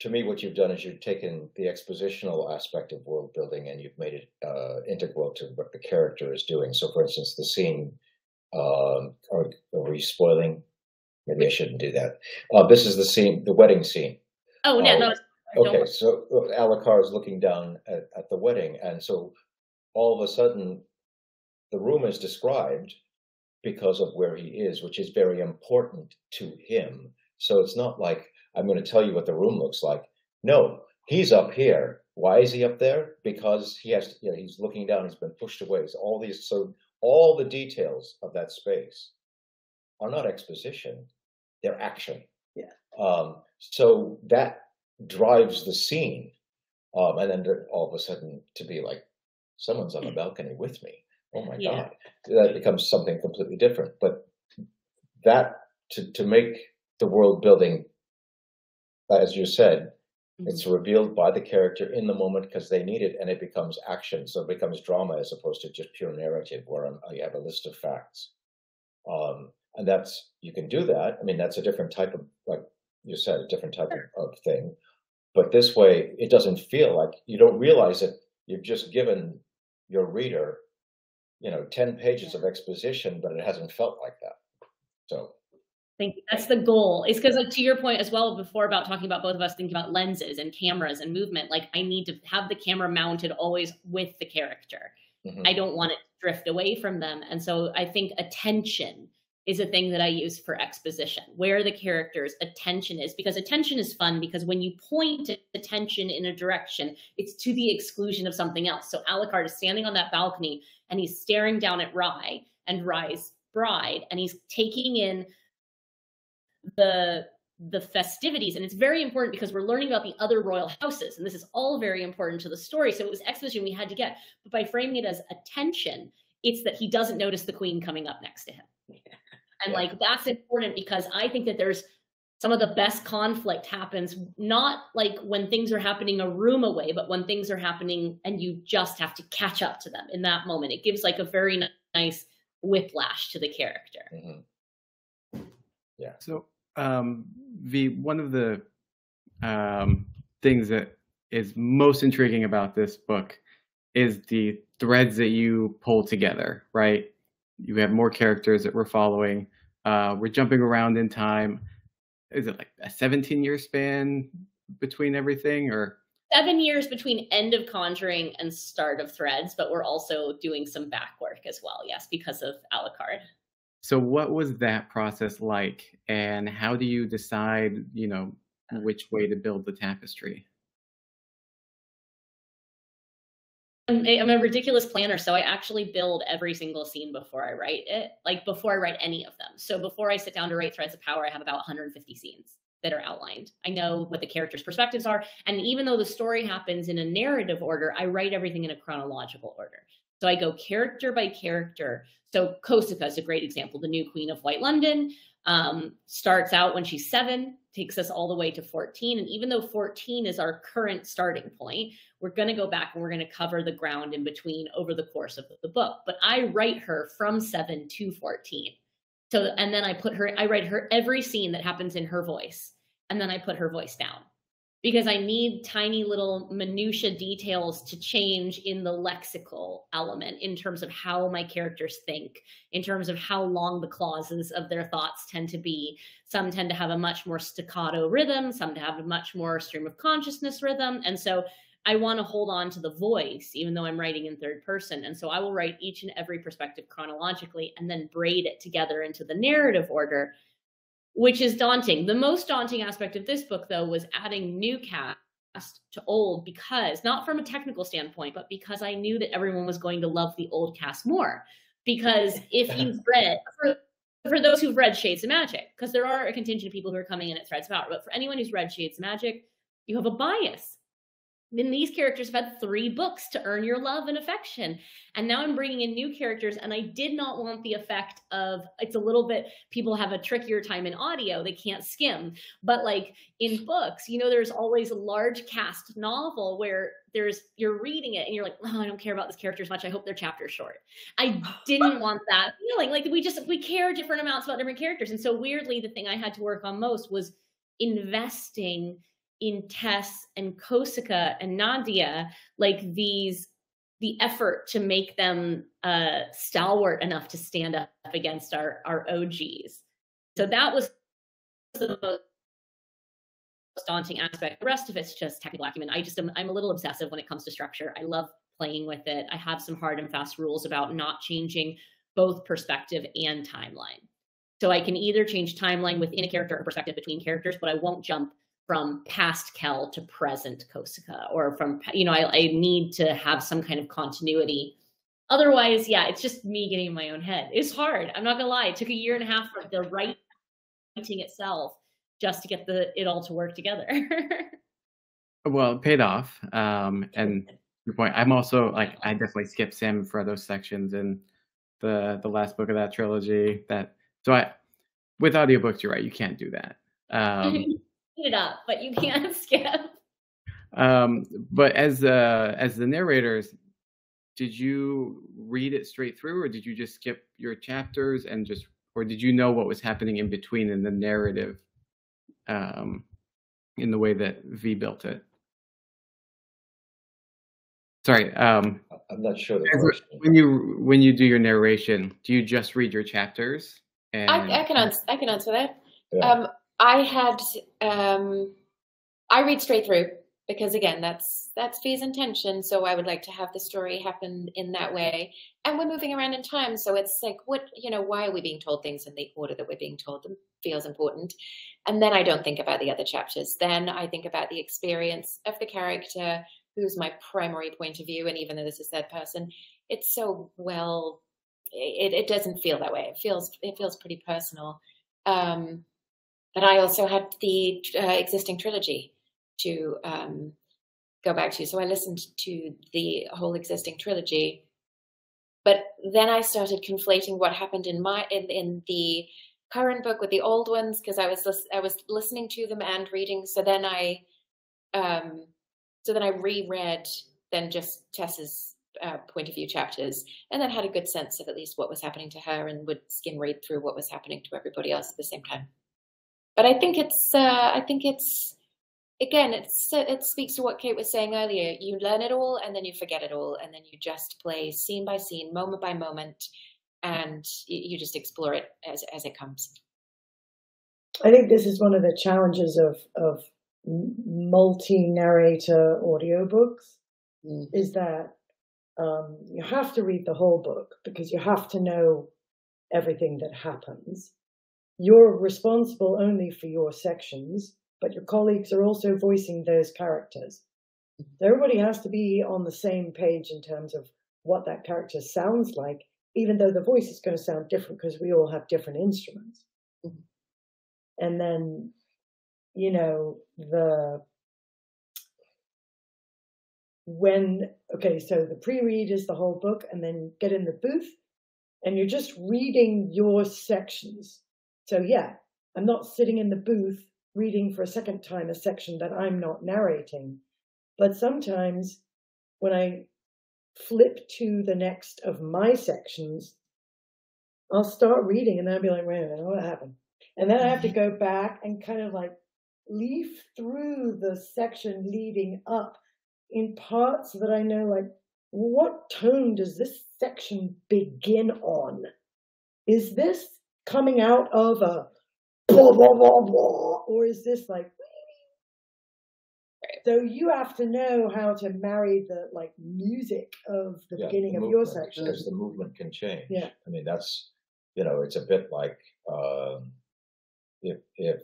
to me, what you've done is you've taken the expositional aspect of world building and you've made it uh, integral to what the character is doing. So, for instance, the scene, um, are, are we spoiling? Maybe I shouldn't do that. Uh, this is the scene, the wedding scene. Oh, no, no. Okay, so uh, Alucard is looking down at, at the wedding, and so all of a sudden the room is described because of where he is, which is very important to him. So it's not like I'm going to tell you what the room looks like. No, he's up here. Why is he up there? Because he has, you know, he's looking down. He's been pushed away. So all these, so all the details of that space are not exposition; they're action. Yeah. Um, so that drives the scene, um, and then all of a sudden to be like, someone's on the balcony with me oh my yeah. god that becomes something completely different but that to, to make the world building as you said mm-hmm. it's revealed by the character in the moment because they need it and it becomes action. So it becomes drama as opposed to just pure narrative where you have a list of facts. Um, and that's you can do that. I mean that's a different type of like you said a different type of, of thing. But this way it doesn't feel like you don't realize it you've just given your reader you know 10 pages of exposition but it hasn't felt like that. So Thank you. That's the goal. It's because, like, to your point as well before about talking about both of us thinking about lenses and cameras and movement. Like, I need to have the camera mounted always with the character. Mm-hmm. I don't want it to drift away from them. And so I think attention is a thing that I use for exposition, where the character's attention is, because attention is fun because when you point attention in a direction, it's to the exclusion of something else. So Alucard is standing on that balcony and he's staring down at Rhy and Rhy's bride, and he's taking in the the festivities and it's very important because we're learning about the other royal houses and this is all very important to the story so it was exposition we had to get but by framing it as attention it's that he doesn't notice the queen coming up next to him and Yeah. like that's important because I think that there's some of the best conflict happens not like when things are happening a room away, but when things are happening and you just have to catch up to them in that moment. It gives like a very nice whiplash to the character. Mhm. So, um, V, one of the um, things that is most intriguing about this book is the threads that you pull together, right? You have more characters that we're following. Uh, we're jumping around in time. Is it like a 17 year span between everything or? Seven years between end of Conjuring and start of Threads, but we're also doing some back work as well, yes, because of Alucard. So what was that process like and how do you decide, you know, which way to build the tapestry? I'm a, I'm a ridiculous planner, so I actually build every single scene before I write it, like before I write any of them. So before I sit down to write Threads of Power, I have about 150 scenes that are outlined. I know what the characters' perspectives are, and even though the story happens in a narrative order, I write everything in a chronological order. So I go character by character. So Kosika is a great example. The new queen of White London um, starts out when she's seven, takes us all the way to 14. And even though 14 is our current starting point, we're going to go back and we're going to cover the ground in between over the course of the book. But I write her from seven to 14. So, and then I put her, I write her every scene that happens in her voice. And then I put her voice down because I need tiny little minutia details to change in the lexical element in terms of how my characters think, in terms of how long the clauses of their thoughts tend to be. Some tend to have a much more staccato rhythm, some to have a much more stream of consciousness rhythm. And so I want to hold on to the voice, even though I'm writing in third person. And so I will write each and every perspective chronologically and then braid it together into the narrative order which is daunting. The most daunting aspect of this book, though, was adding new cast to old because not from a technical standpoint, but because I knew that everyone was going to love the old cast more. Because if you've read, for, for those who've read Shades of Magic, because there are a contingent of people who are coming in at Threads of Power, but for anyone who's read Shades of Magic, you have a bias. Then these characters have had three books to earn your love and affection. And now I'm bringing in new characters, and I did not want the effect of it's a little bit, people have a trickier time in audio, they can't skim. But like in books, you know, there's always a large cast novel where there's, you're reading it and you're like, oh, I don't care about this character as much. I hope their chapter's short. I didn't want that feeling. Like we just, we care different amounts about different characters. And so weirdly, the thing I had to work on most was investing in Tess and Kosika and Nadiya, like these, the effort to make them uh, stalwart enough to stand up against our our OGs. So that was the most daunting aspect. The rest of it's just technical acumen. I just am, I'm a little obsessive when it comes to structure. I love playing with it. I have some hard and fast rules about not changing both perspective and timeline. So I can either change timeline within a character or perspective between characters, but I won't jump from past Kell to present Kosika or from, you know, I, I need to have some kind of continuity. Otherwise, yeah, it's just me getting in my own head. It's hard. I'm not gonna lie. It took a year and a half for the writing itself just to get the it all to work together. Well, it paid off. Um, and your point, I'm also like I definitely skipped Sam for those sections in the the last book of that trilogy. That so I with audiobooks, you're right, you can't do that. Um, it up, but you can't skip. um, but as uh, as the narrators, did you read it straight through, or did you just skip your chapters and just, or did you know what was happening in between in the narrative, um, in the way that V built it? Sorry, um, I'm not sure the As a- question. when you when you do your narration, do you just read your chapters? And I, I can answer. I can answer that. Yeah. Um, I had. Um, I read straight through. because again, that's that's Fee's intention. So I would like to have the story happen in that way. And we're moving around in time, so it's like, what you know, why are we being told things in the order that we're being told them feels important. And then I don't think about the other chapters. Then I think about the experience of the character, who's my primary point of view. And even though this is third person, it's so well. It, it doesn't feel that way. It feels it feels pretty personal. Um, but I also had the uh, existing trilogy to um, go back to. So I listened to the whole existing trilogy, but then I started conflating what happened in my in, in the current book with the old ones because I was I was listening to them and reading. So then I um, so then I reread then just Tess's uh, point of view chapters, and then had a good sense of at least what was happening to her, and would skim read through what was happening to everybody else at the same time. But I think it's uh, I think it's again, it's it speaks to what Kate was saying earlier. You learn it all, and then you forget it all, and then you just play scene by scene, moment by moment, and you just explore it as as it comes. I think this is one of the challenges of of multi narrator audiobooks mm-hmm. is that um, you have to read the whole book because you have to know everything that happens. You're responsible only for your sections but your colleagues are also voicing those characters. Everybody has to be on the same page in terms of what that character sounds like, even though the voice is going to sound different because we all have different instruments. Mm-hmm. And then, you know, the when okay, so the pre-read is the whole book, and then get in the booth and you're just reading your sections. So yeah, I'm not sitting in the booth reading for a second time a section that I'm not narrating. But sometimes when I flip to the next of my sections, I'll start reading and then I'll be like, wait a minute, what happened? And then I have to mm-hmm. go back and kind of like leaf through the section leading up in parts that I know, like, what tone does this section begin on? Is this coming out of a blah, blah, blah, blah, or is this like, so you have to know how to marry the like music of the yeah, beginning the of your section because the movement can change. Yeah, I mean that's you know it's a bit like um, if if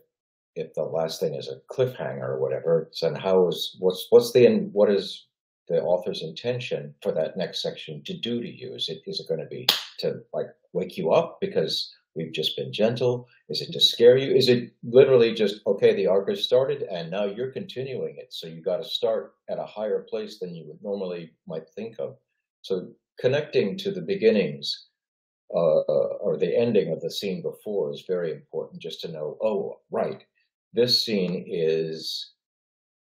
if the last thing is a cliffhanger or whatever, then how is what's what's the what is the author's intention for that next section to do to you? Is it is it going to be to like wake you up because we've just been gentle? Is it to scare you? Is it literally just, okay, the arc has started and now you're continuing it. So you got to start at a higher place than you would normally might think of. So connecting to the beginnings uh, or the ending of the scene before is very important just to know, oh, right, this scene is,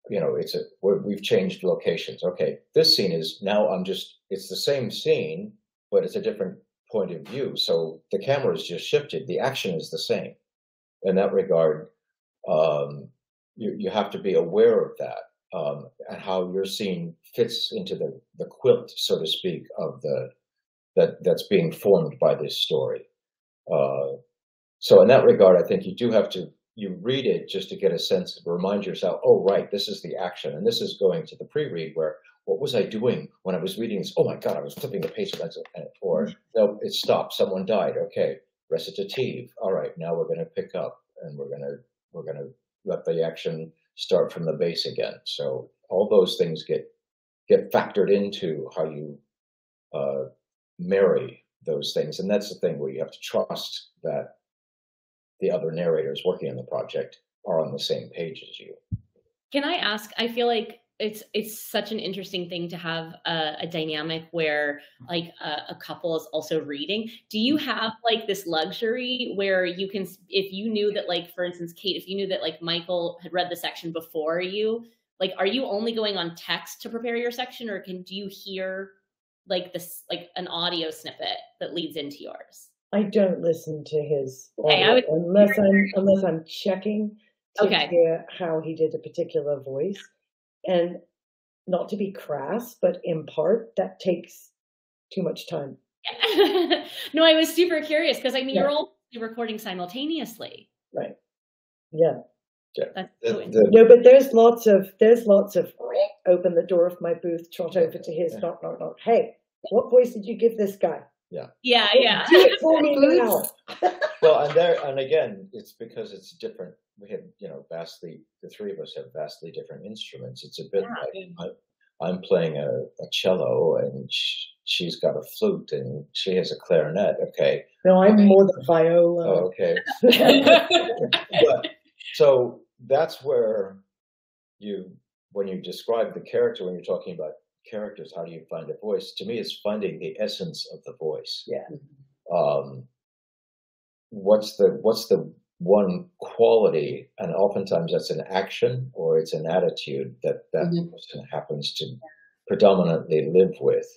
you know, it's a, we've changed locations. Okay, this scene is now I'm just, it's the same scene, but it's a different point of view. So the camera is just shifted. The action is the same. In that regard, um, you, you have to be aware of that um, and how your scene fits into the, the quilt, so to speak, of the that that's being formed by this story. Uh, so in that regard, I think you do have to you read it just to get a sense to remind yourself, oh right, this is the action, and this is going to the pre-read where what was I doing when I was reading this? Oh my God, I was flipping the page. Or no, it stopped. Someone died. Okay, recitative. All right, now we're going to pick up and we're going to we're going to let the action start from the base again. So all those things get get factored into how you uh, marry those things, and that's the thing where you have to trust that the other narrators working on the project are on the same page as you. Can I ask? I feel like it's it's such an interesting thing to have a, a dynamic where like a, a, couple is also reading do you mm-hmm. have like this luxury where you can if you knew that like for instance kate if you knew that like michael had read the section before you like are you only going on text to prepare your section or can do you hear like this like an audio snippet that leads into yours i don't listen to his okay, would, unless i'm unless i'm checking to okay. hear how he did a particular voice and not to be crass, but in part, that takes too much time. no, I was super curious because I mean, yeah. you're all recording simultaneously. Right. Yeah. Yeah. That's The- so the- interesting. No, but there's lots of there's lots of open the door of my booth, trot over to his, Yeah. knock, knock, knock. Hey, what voice did you give this guy? Yeah. Yeah, yeah. Do it for me now. Well, and there, and again, it's because it's different. We have, you know, vastly, the three of us have vastly different instruments. It's a bit Yeah. like I, I'm playing a, a cello and sh- she's got a flute and she has a clarinet. Okay. No, I'm more the viola. Oh, okay. but, so that's where you, when you describe the character, when you're talking about characters, how do you find a voice? To me, it's finding the essence of the voice. Yeah. Um, what's the what's the one quality, and oftentimes that's an action or it's an attitude that that Mhm. person happens to predominantly live with.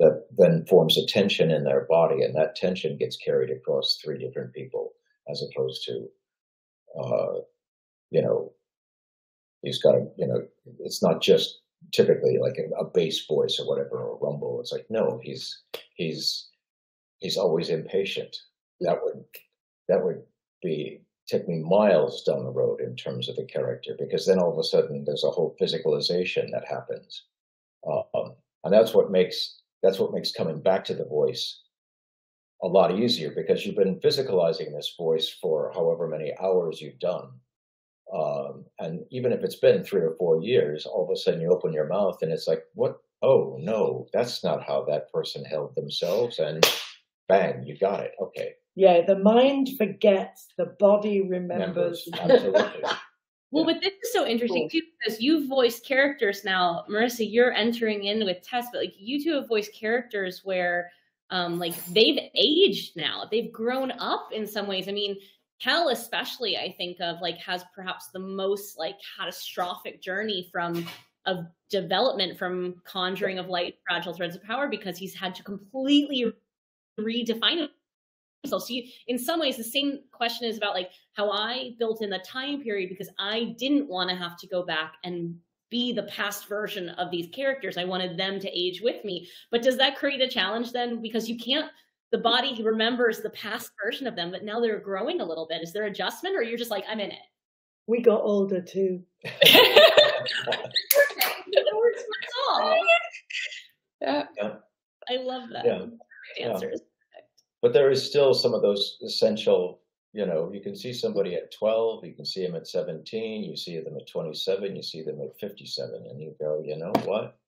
That then forms a tension in their body, and that tension gets carried across three different people, as opposed to uh, you know, he's got a, you know, it's not just typically like a, a bass voice or whatever or a rumble. It's like no, he's he's he's always impatient. That would that would be take me miles down the road in terms of the character because then all of a sudden there's a whole physicalization that happens, um, and that's what makes that's what makes coming back to the voice a lot easier because you've been physicalizing this voice for however many hours you've done. Um, and even if it's been three or four years, all of a sudden you open your mouth and it's like, what? Oh, no, that's not how that person held themselves. And bang, you got it. Okay. Yeah, the mind forgets, the body remembers. Absolutely. Well, but this is so interesting too because you've voiced characters now, Marisa. You're entering in with Tess, but like you two have voiced characters where, um, like they've aged now. They've grown up in some ways. I mean, Kell, especially, I think of like has perhaps the most like catastrophic journey from of development from Conjuring of Light, Fragile Threads of Power because he's had to completely redefine himself. So you, in some ways, the same question is about like how I built in the time period because I didn't want to have to go back and be the past version of these characters. I wanted them to age with me. But does that create a challenge then? Because you can't, the body remembers the past version of them, but now they're growing a little bit. Is there adjustment or you're just like, I'm in it? We got older too. It works for us all. Yeah. I love that. Yeah. Yeah. But there is still some of those essential you know you can see somebody at 12 you can see them at 17 you see them at 27 you see them at 57 and you go you know what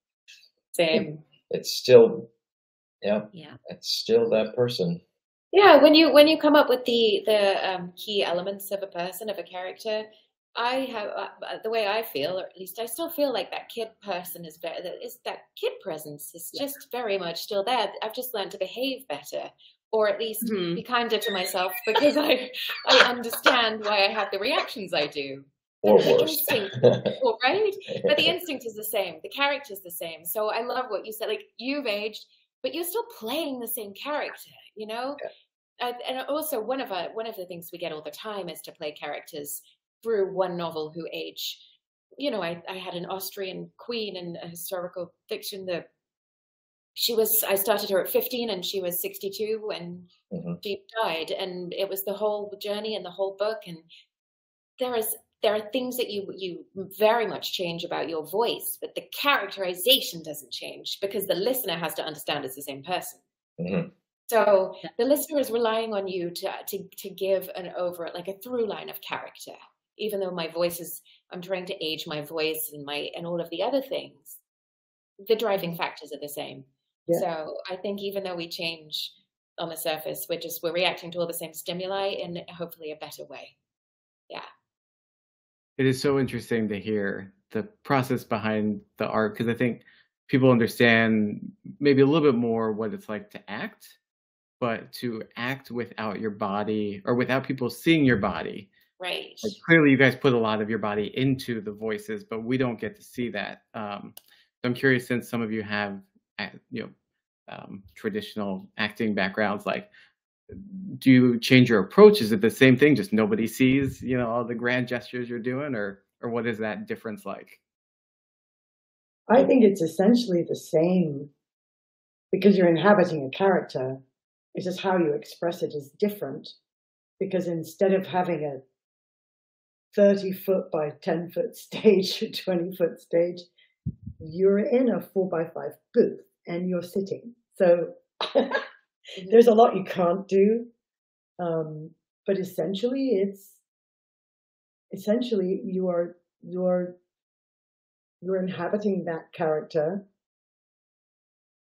Same. it's still yeah Yeah. it's still that person Yeah, when you when you come up with the the um, key elements of a person of a character, I have uh, uh, the way I feel, or at least I still feel like that kid person is very that is that kid presence is just very much still there. I've just learned to behave better, or at least Mhm. be kinder to myself because I I understand why I have the reactions I do. or The worse instinct, well, right? But the instinct is the same. The character's the same. So I love what you said. Like you've aged, but you're still playing the same character. You know. Uh, and also, one of our, one of the things we get all the time is to play characters through one novel who age. You know, I, I had an Austrian queen in a historical fiction that she was. I started her at fifteen, and she was sixty-two when Mhm. she died, and it was the whole journey and the whole book. And there is there are things that you you very much change about your voice, but the characterization doesn't change because the listener has to understand it's the same person. Mhm. So the listener is relying on you to to to give an over like a through line of character. Even though my voice is, I'm trying to age my voice and my and all of the other things. The driving factors are the same. Yeah. So I think even though we change on the surface, we're just we're reacting to all the same stimuli in hopefully a better way. Yeah. It is so interesting to hear the process behind the art because I think people understand maybe a little bit more what it's like to act, but to act without your body or without people seeing your body. Right. Like clearly, you guys put a lot of your body into the voices, but we don't get to see that. Um, so I'm curious, since some of you have, you know, um, traditional acting backgrounds, like, do you change your approach? Is it the same thing? Just nobody sees, you know, all the grand gestures you're doing, or or what is that difference like? I think it's essentially the same because you're inhabiting a character. It's just how you express it is different because instead of having a 30 foot by 10 foot stage or 20 foot stage, you're in a four by five booth and you're sitting. So there's a lot you can't do. Um, but essentially it's essentially you are you're you're inhabiting that character.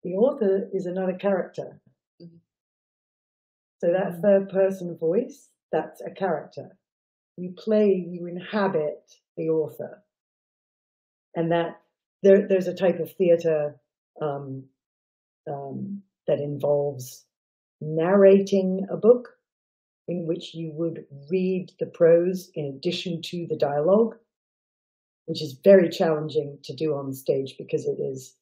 The author is another character. Mhm. So that Mhm. third person voice, that's a character. You play, you inhabit the author. And that there, there's a type of theatre um, um, that involves narrating a book in which you would read the prose in addition to the dialogue, which is very challenging to do on stage because it is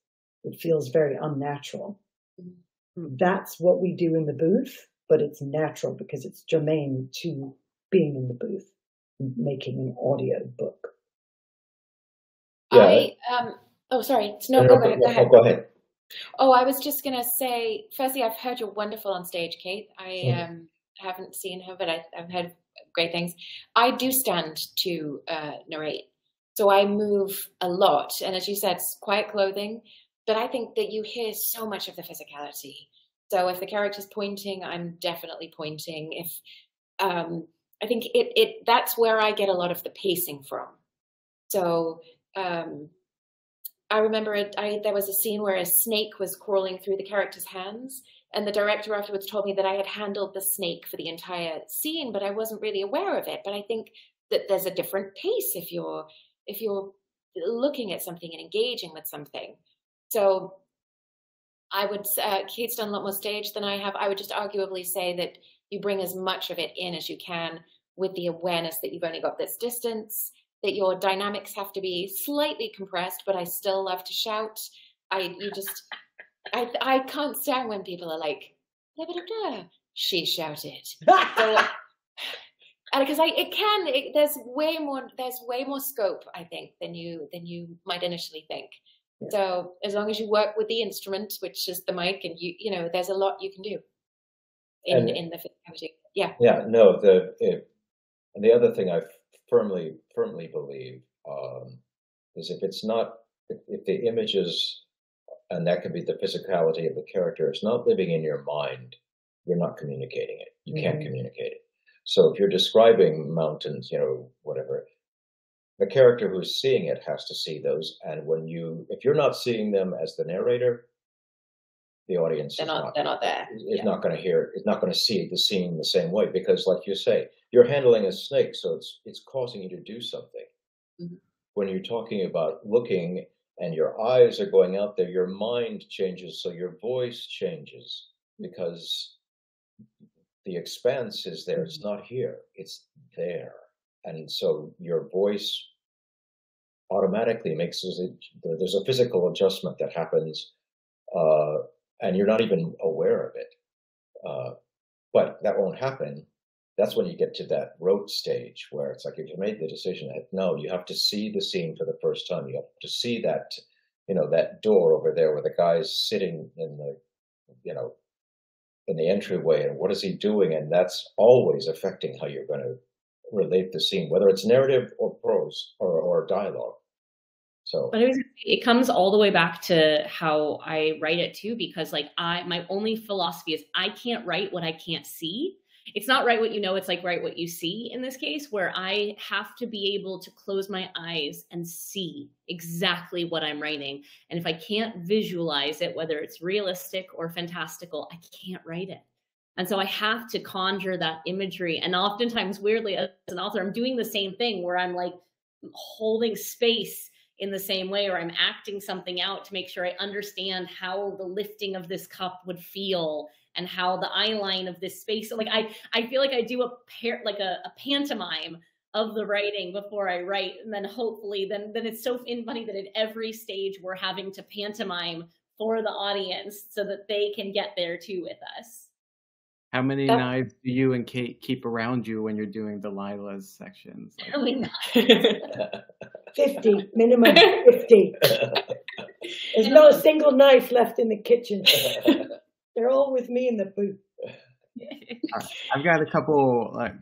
it feels very unnatural. Mhm. That's what we do in the booth, but it's natural because it's germane to being in the booth, making an audio book. Yeah. I um oh sorry. No, No, go, no, ahead, go ahead. Go ahead. Oh, I was just gonna say. Firstly, I've heard you're wonderful on stage, Kate. I Mhm. um, haven't seen her, but I, I've heard great things. I do stand to uh, narrate, so I move a lot, and as you said, it's quiet clothing. But I think that you hear so much of the physicality. So if the character's pointing, I'm definitely pointing. If um, I think it, it that's where I get a lot of the pacing from. So um, I remember it, I, there was a scene where a snake was crawling through the character's hands, and the director afterwards told me that I had handled the snake for the entire scene, but I wasn't really aware of it. But I think that there's a different pace if you're if you're looking at something and engaging with something. So I would uh, Kate's done a lot more stage than I have. I would just arguably say that you bring as much of it in as you can with the awareness that you've only got this distance that your dynamics have to be slightly compressed, but I still love to shout. I you just I I can't stand when people are like, "Blah, blah, blah, blah." she shouted. So, and because I it can it, there's way more there's way more scope I think than you than you might initially think. Yeah. So as long as you work with the instrument, which is the mic, and you you know there's a lot you can do in And- in the physicality. Yeah. Yeah, no, the it, and the other thing I firmly firmly believe um, is if it's not if, if the images and that could be the physicality of the character, it's not living in your mind, you're not communicating it. You can't Mhm. communicate it. So if you're describing mountains, you know, whatever, the character who's seeing it has to see those. And when you if you're not seeing them as the narrator, the audience They're is not not they're not there. is Yeah. not going to hear is not going to see the scene the same way because like you say you're handling a snake so it's it's causing you to do something Mhm. when you're talking about looking and your eyes are going out there your mind changes so your voice changes because the expanse is there it's not here it's there and so your voice automatically makes it there's a physical adjustment that happens uh, and you're not even aware of it. Uh, but that won't happen. That's when you get to that rote stage where it's like if you made the decision that no, you have to see the scene for the first time. You have to see that, you know, that door over there where the guy's sitting in the, you know, in the entryway, and what is he doing? And that's always affecting how you're going to relate the scene, whether it's narrative or prose or, or dialogue. So But I was, it comes all the way back to how I write it too, because like I, my only philosophy is I can't write what I can't see. It's not write what you know, it's like write what you see in this case, where I have to be able to close my eyes and see exactly what I'm writing. And if I can't visualize it, whether it's realistic or fantastical, I can't write it. And so I have to conjure that imagery. And oftentimes, weirdly, as an author, I'm doing the same thing where I'm like holding space in the same way, or I'm acting something out to make sure I understand how the lifting of this cup would feel and how the eye line of this space. So like I, I feel like I do a pair, like a, a pantomime of the writing before I write, and then hopefully, then then it's so funny that at every stage we're having to pantomime for the audience so that they can get there too with us. How many That- knives do you and Kate keep around you when you're doing Delilah's sections? Like, I mean, 50, minimum 50. There's not a single knife left in the kitchen. They're all with me in the booth. I've got a couple like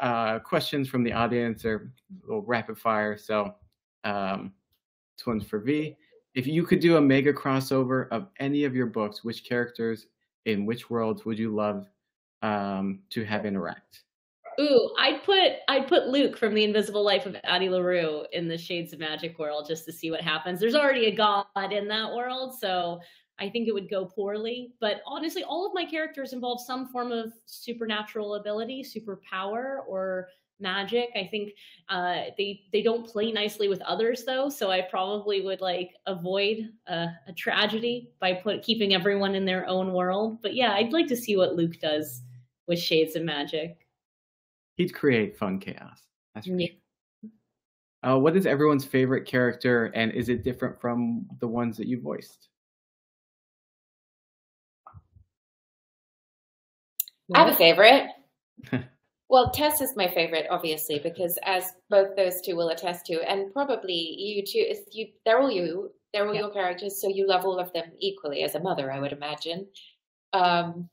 uh, questions from the audience or little rapid fire. So um, this one's for V. If you could do a mega crossover of any of your books, which characters in which worlds would you love um, to have interact? Ooh, I'd put I'd put Luc from the Invisible Life of Addie LaRue in the Shades of Magic world just to see what happens. There's already a god in that world, so I think it would go poorly. But honestly, all of my characters involve some form of supernatural ability, superpower, or magic. I think uh, they they don't play nicely with others though, so I probably would like avoid a, a tragedy by put keeping everyone in their own world. But yeah, I'd like to see what Luc does with Shades of Magic. He'd create fun chaos. That's Yeah. Uh, what is everyone's favorite character, and is it different from the ones that you voiced? I have a favorite. well, Tess is my favorite, obviously, because as both those two will attest to, and probably you too, is you they're all you, they're all Yeah. your characters, so you love all of them equally as a mother, I would imagine. Um,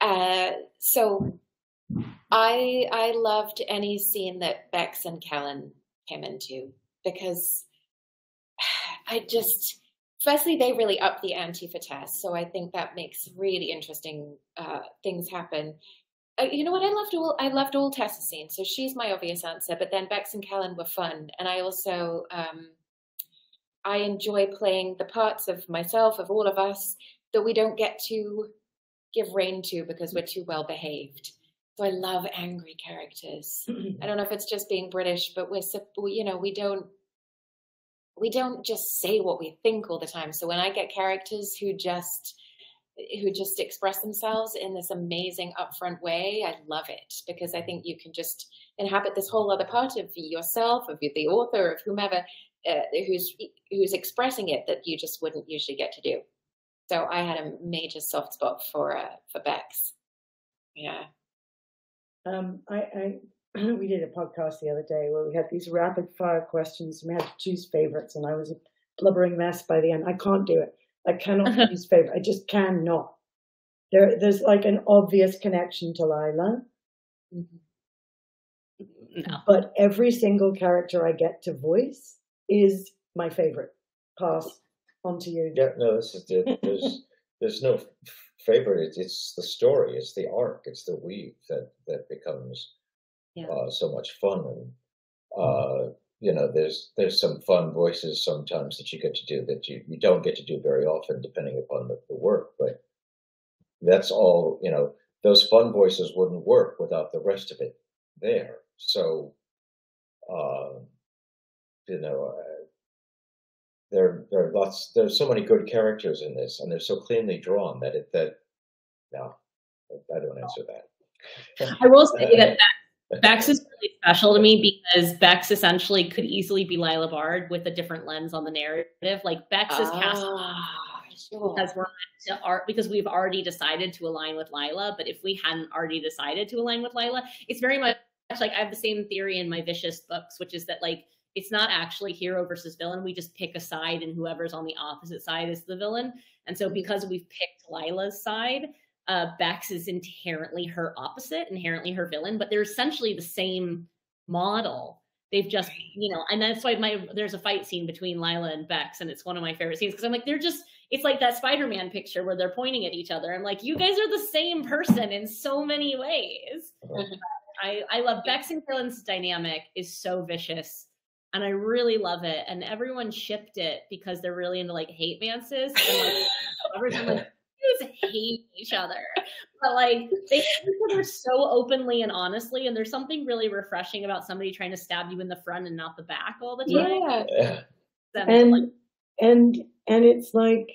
uh, so I I loved any scene that Bex and Kellen came into because I just firstly they really up the ante for Tess, so I think that makes really interesting uh, things happen. Uh, you know what? I loved all I loved all Tessa's scenes, so she's my obvious answer. But then Bex and Kellen were fun, and I also um, I enjoy playing the parts of myself, of all of us, that we don't get to give rein to because we're too well behaved. So I love angry characters. I don't know if it's just being British, but we're you know we don't we don't just say what we think all the time. So when I get characters who just who just express themselves in this amazing upfront way, I love it because I think you can just inhabit this whole other part of yourself, of the author, of whomever uh, who's who's expressing it that you just wouldn't usually get to do. So I had a major soft spot for uh, for Bex. Yeah. Um, I, I we did a podcast the other day where we had these rapid fire questions and we had to choose favorites, and I was a blubbering mess by the end. I can't do it. I cannot choose favorite. I just cannot. There, there's like an obvious connection to Lila, Mhm. No. but every single character I get to voice is my favorite. Pass on to you. Yeah, no, this is it. There's there's no f- favorite. It's, the story. It's the arc. It's the weave that that becomes Yeah. uh, so much fun. And uh, you know, there's there's some fun voices sometimes that you get to do that you, you don't get to do very often, depending upon the, the work. But that's all. You know, those fun voices wouldn't work without the rest of it there. So, uh, you know. There there are lots there's so many good characters in this and they're so cleanly drawn that it that no I- I don't answer that. I will say that Bex, Bex is really special to me because Bex essentially could easily be Lila Bard with a different lens on the narrative. Like Bex is cast Ah, sure. because we're to art because we've already decided to align with Lila. But if we hadn't already decided to align with Lila, it's very much like I have the same theory in my vicious books, which is that like it's not actually hero versus villain. We just pick a side, and whoever's on the opposite side is the villain. And so because we've picked Lila's side, uh, Bex is inherently her opposite, inherently her villain, but they're essentially the same model. They've just, you know, and that's why my there's a fight scene between Lila and Bex, and it's one of my favorite scenes because I'm like, they're just, it's like that Spider-Man picture where they're pointing at each other. I'm like, you guys are the same person in so many ways. I I love Bex and Killen's dynamic is so vicious. And I really love it. And everyone shipped it because they're really into like hate manses. And like lovers, I'm like, you guys hate each other. But like they hate each other so openly and honestly. And there's something really refreshing about somebody trying to stab you in the front and not the back all the time. Yeah. Yeah. Them to, like, and and and it's like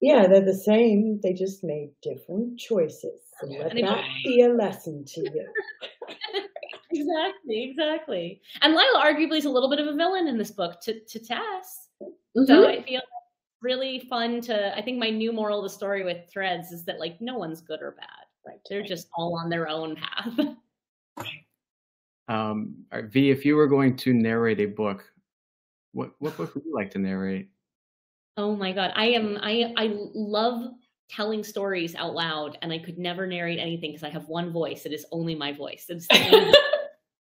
yeah they're the same they just made different choices so let And it- that be a lesson to you exactly, exactly. And Lila arguably is a little bit of a villain in this book to, to Tess. Mm-hmm. So I feel really fun to I think my new moral of the story with threads is that like no one's good or bad. right They're just all on their own path. Um, all right, v, if you were going to narrate a book, what what book would you like to narrate? oh my god. I am I I love telling stories out loud and I could never narrate anything because I have one voice. It is only my voice. It's the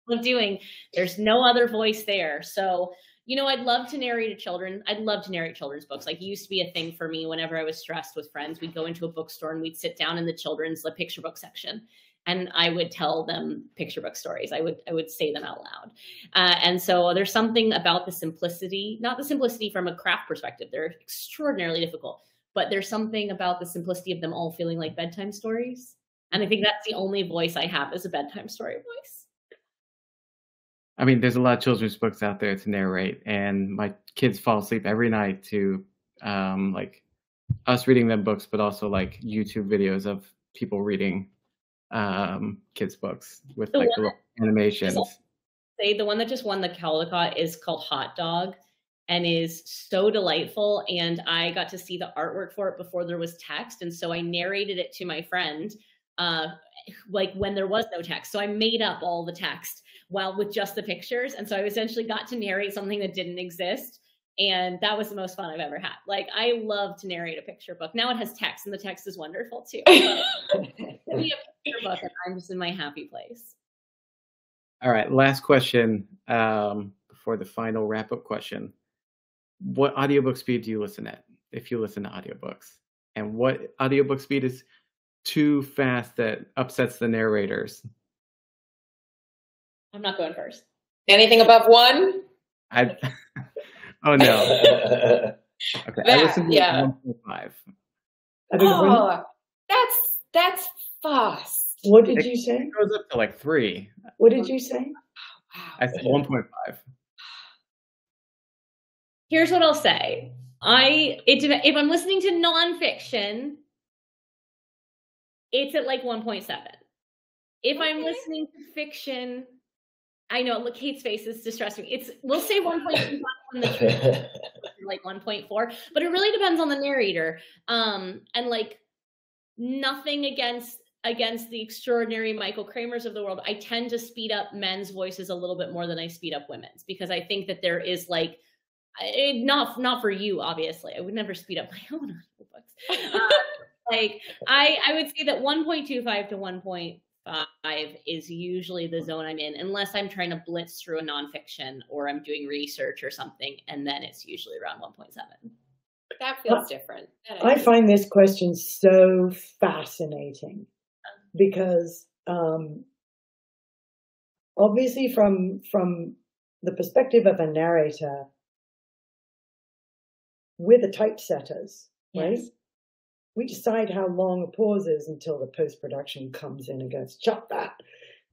love doing. There's no other voice there. So, you know, I'd love to narrate to children. I'd love to narrate children's books. Like, it used to be a thing for me whenever I was stressed with friends. We'd go into a bookstore and we'd sit down in the children's the picture book section and I would tell them picture book stories. I would I would say them out loud, uh, and so there's something about the simplicity, not the simplicity from a craft perspective. They're extraordinarily difficult, but there's something about the simplicity of them all feeling like bedtime stories. And I think that's the only voice I have as a bedtime story voice. I mean, there's a lot of children's books out there to narrate, and my kids fall asleep every night to um, like us reading them books, but also like YouTube videos of people reading um, kids' books with The like animations. Say the one that just won the Caldecott is called Hot Dog and is so delightful. And I got to see the artwork for it before there was text. And so I narrated it to my friend, uh, like when there was no text. So I made up all the text while with just the pictures. And so I essentially got to narrate something that didn't exist. And that was the most fun I've ever had. Like I love to narrate a picture book. Now it has text, and the text is wonderful too. Give me a picture book, and I'm just in my happy place. All right, last question um, before the final wrap up question. What audiobook speed do you listen at if you listen to audiobooks? And what audiobook speed is too fast that upsets the narrators? I'm not going first. Anything above one? I Oh no. Okay, I That, listen to yeah. 1.5. I beg your pardon? Oh, that's that's fast. What did you say? It goes up to like 3. What did you say? Oh, I said 1.5. Here's what I'll say. I it if I'm listening to nonfiction, it's at like 1.7. If I'm listening to fiction, I know Kate's face is distressing. It's we'll say 1.25 on the like 1.4 but it really depends on the narrator. Um and like nothing against against the extraordinary michael kramers of the world. I tend to speed up men's voices a little bit more than i speed up women's because i think that there is like it, not not for you obviously. I would never speed up my own audiobooks uh, like i i would say that 1.25 to 1.5 is usually the zone i'm in unless i'm trying to blitz through a nonfiction or i'm doing research or something and then it's usually around 1.7 That feels different. That I is. find this question so fascinating because um, obviously from from the perspective of a narrator, we're the typesetters, right? Yes. We decide how long a pause is until the post production comes in and goes, chop that.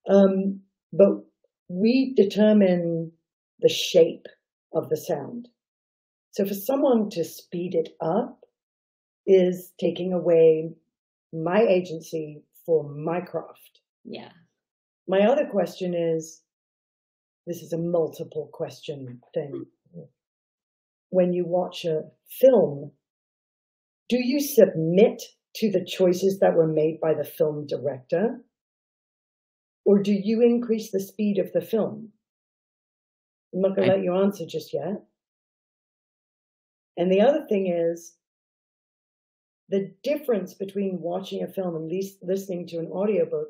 Um, but we determine the shape of the sound. So for someone to speed it up is taking away my agency for my craft. yeah My other question is this is a multiple question thing. When you watch a film, do you submit to the choices that were made by the film director? Or do you increase the speed of the film? I'm not going to let you answer just yet. And the other thing is the difference between watching a film and lis- listening to an audiobook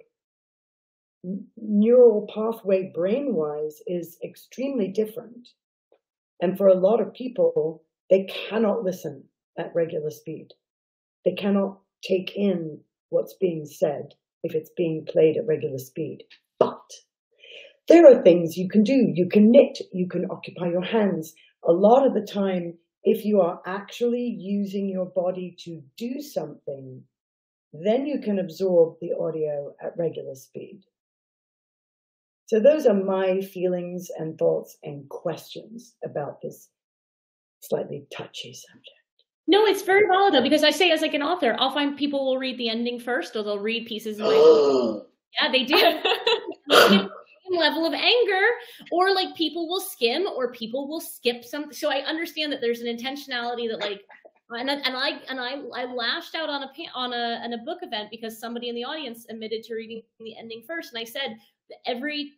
neural pathway brain wise is extremely different. And for a lot of people, they cannot listen at regular speed. They cannot take in what's being said if it's being played at regular speed. But there are things you can do. You can knit, you can occupy your hands. A lot of the time, if you are actually using your body to do something, then you can absorb the audio at regular speed. So those are my feelings and thoughts and questions about this slightly touchy subject. No it's very volatile because i say as like an author i'll find people will read the ending first or they'll read pieces of my yeah they do. Level of anger or like people will skim or people will skip something so i understand that there's an intentionality that like and, I- and I and I I lashed out on a on a on a book event because somebody in the audience admitted to reading the ending first, and I said every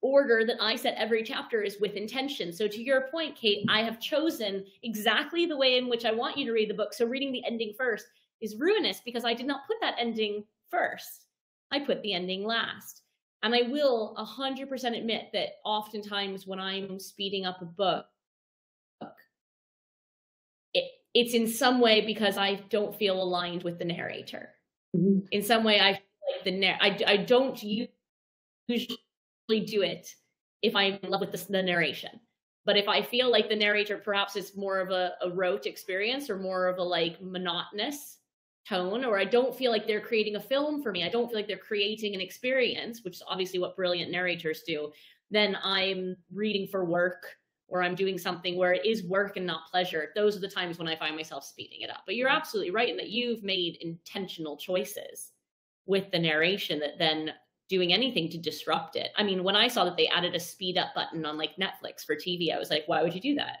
order that I set every chapter is with intention. So to your point, Kate, I have chosen exactly the way in which I want you to read the book. So reading the ending first is ruinous because I did not put that ending first. I put the ending last. And I will 100% admit that oftentimes when I'm speeding up a book, it, it's in some way because I don't feel aligned with the narrator. Mm-hmm. In some way, I feel like the narr- I, I don't usually do it if I'm in love with the, the narration. But if I feel like the narrator perhaps is more of a, a rote experience or more of a like monotonous tone, or I don't feel like they're creating a film for me, I don't feel like they're creating an experience, which is obviously what brilliant narrators do, then I'm reading for work or I'm doing something where it is work and not pleasure. Those are the times when I find myself speeding it up. But you're mm-hmm. absolutely right in that you've made intentional choices with the narration that then doing anything to disrupt it. I mean, when I saw that they added a speed up button on like Netflix for TV, I was like, why would you do that?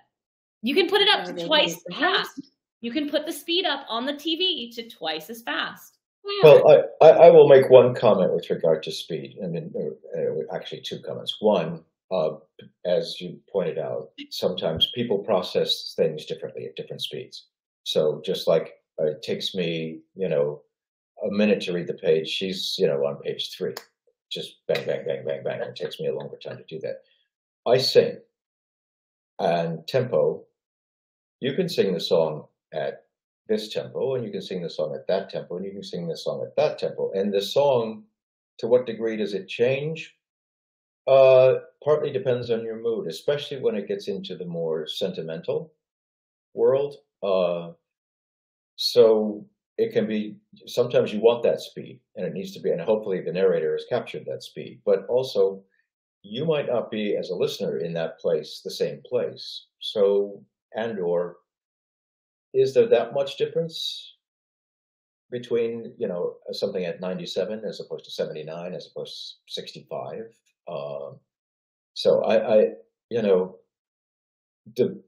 You can put it up to twice as fast. You can put the speed up on the TV to twice as fast. Well, I, I, I will make one comment with regard to speed. I mean, uh, uh actually, two comments. One, uh, as you pointed out, sometimes people process things differently at different speeds. So just like uh, it takes me, you know, a minute to read the page, she's, you know, on page three just bang, bang, bang, bang, bang. It takes me a longer time to do that. I sing and tempo. You can sing the song at this tempo, and you can sing the song at that tempo, and you can sing the song at that tempo. And the song, to what degree does it change? Uh, partly depends on your mood, especially when it gets into the more sentimental world. Uh, so it can be sometimes you want that speed and it needs to be and hopefully the narrator has captured that speed. But also you might not be as a listener in that place the same place. So and or is there that much difference between you know something at 97 as opposed to 79 as opposed to 65 uh, so I, I you know the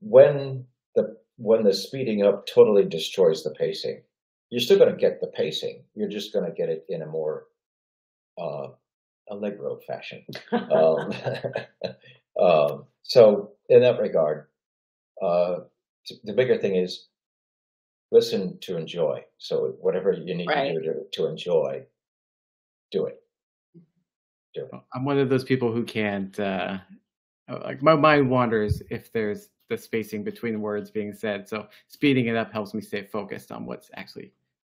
when the when the speeding up totally destroys the pacing. You're still going to get the pacing. You're just going to get it in a more uh, allegro fashion. um, um, so, in that regard, uh, the bigger thing is listen to enjoy. So, whatever you need right. to do to, to enjoy, do it. Do it. I'm one of those people who can't. Uh, like my mind wanders if there's the spacing between words being said. So speeding it up helps me stay focused on what's actually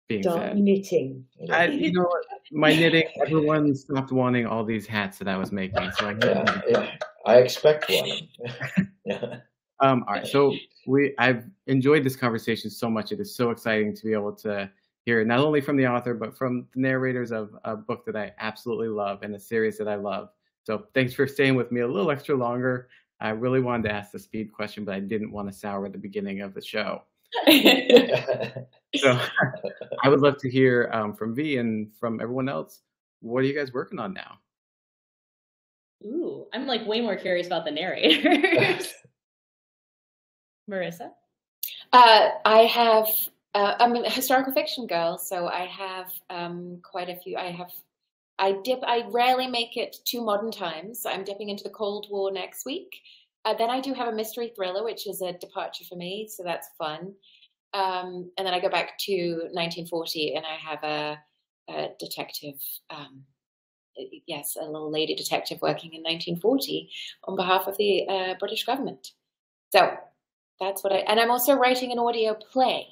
being Start said. knitting. I, you know, my knitting. Everyone stopped wanting all these hats that I was making, so I yeah, yeah. I expect one. yeah. Um, all right, so we I've enjoyed this conversation so much. It is so exciting to be able to hear not only from the author but from the narrators of a book that I absolutely love and a series that I love. So thanks for staying with me a little extra longer. I really wanted to ask the speed question, but I didn't want to sour the beginning of the show. so I would love to hear um, from V and from everyone else. What are you guys working on now? Ooh, I'm like way more curious about the narrators. Marisa? Uh, I have, uh, I'm a historical fiction girl, so I have um, quite a few. I have I dip. I rarely make it to modern times. I'm dipping into the Cold War next week. Uh, then I do have a mystery thriller, which is a departure for me, so that's fun. Um, and then I go back to 1940, and I have a, a detective. Um, yes, a little lady detective working in 1940 on behalf of the uh, British government. So that's what I. And I'm also writing an audio play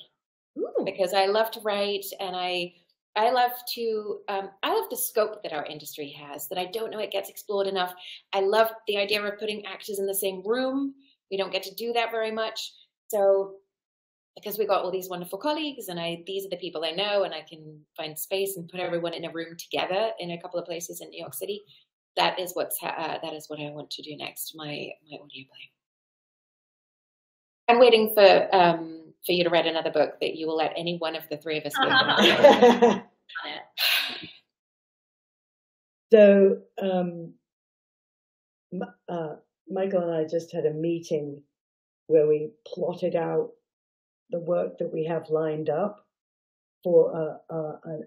Ooh. because I love to write, and I I love to, um, I love the scope that our industry has that I don't know it gets explored enough. I love the idea of putting actors in the same room. We don't get to do that very much. So, because we got all these wonderful colleagues and I, these are the people I know and I can find space and put everyone in a room together in a couple of places in New York City. That is what's, uh, that is what I want to do next, my, my audio play. I'm waiting for, um, for you to write another book that you will let any one of the three of us on so um, uh, Michael and I just had a meeting where we plotted out the work that we have lined up for an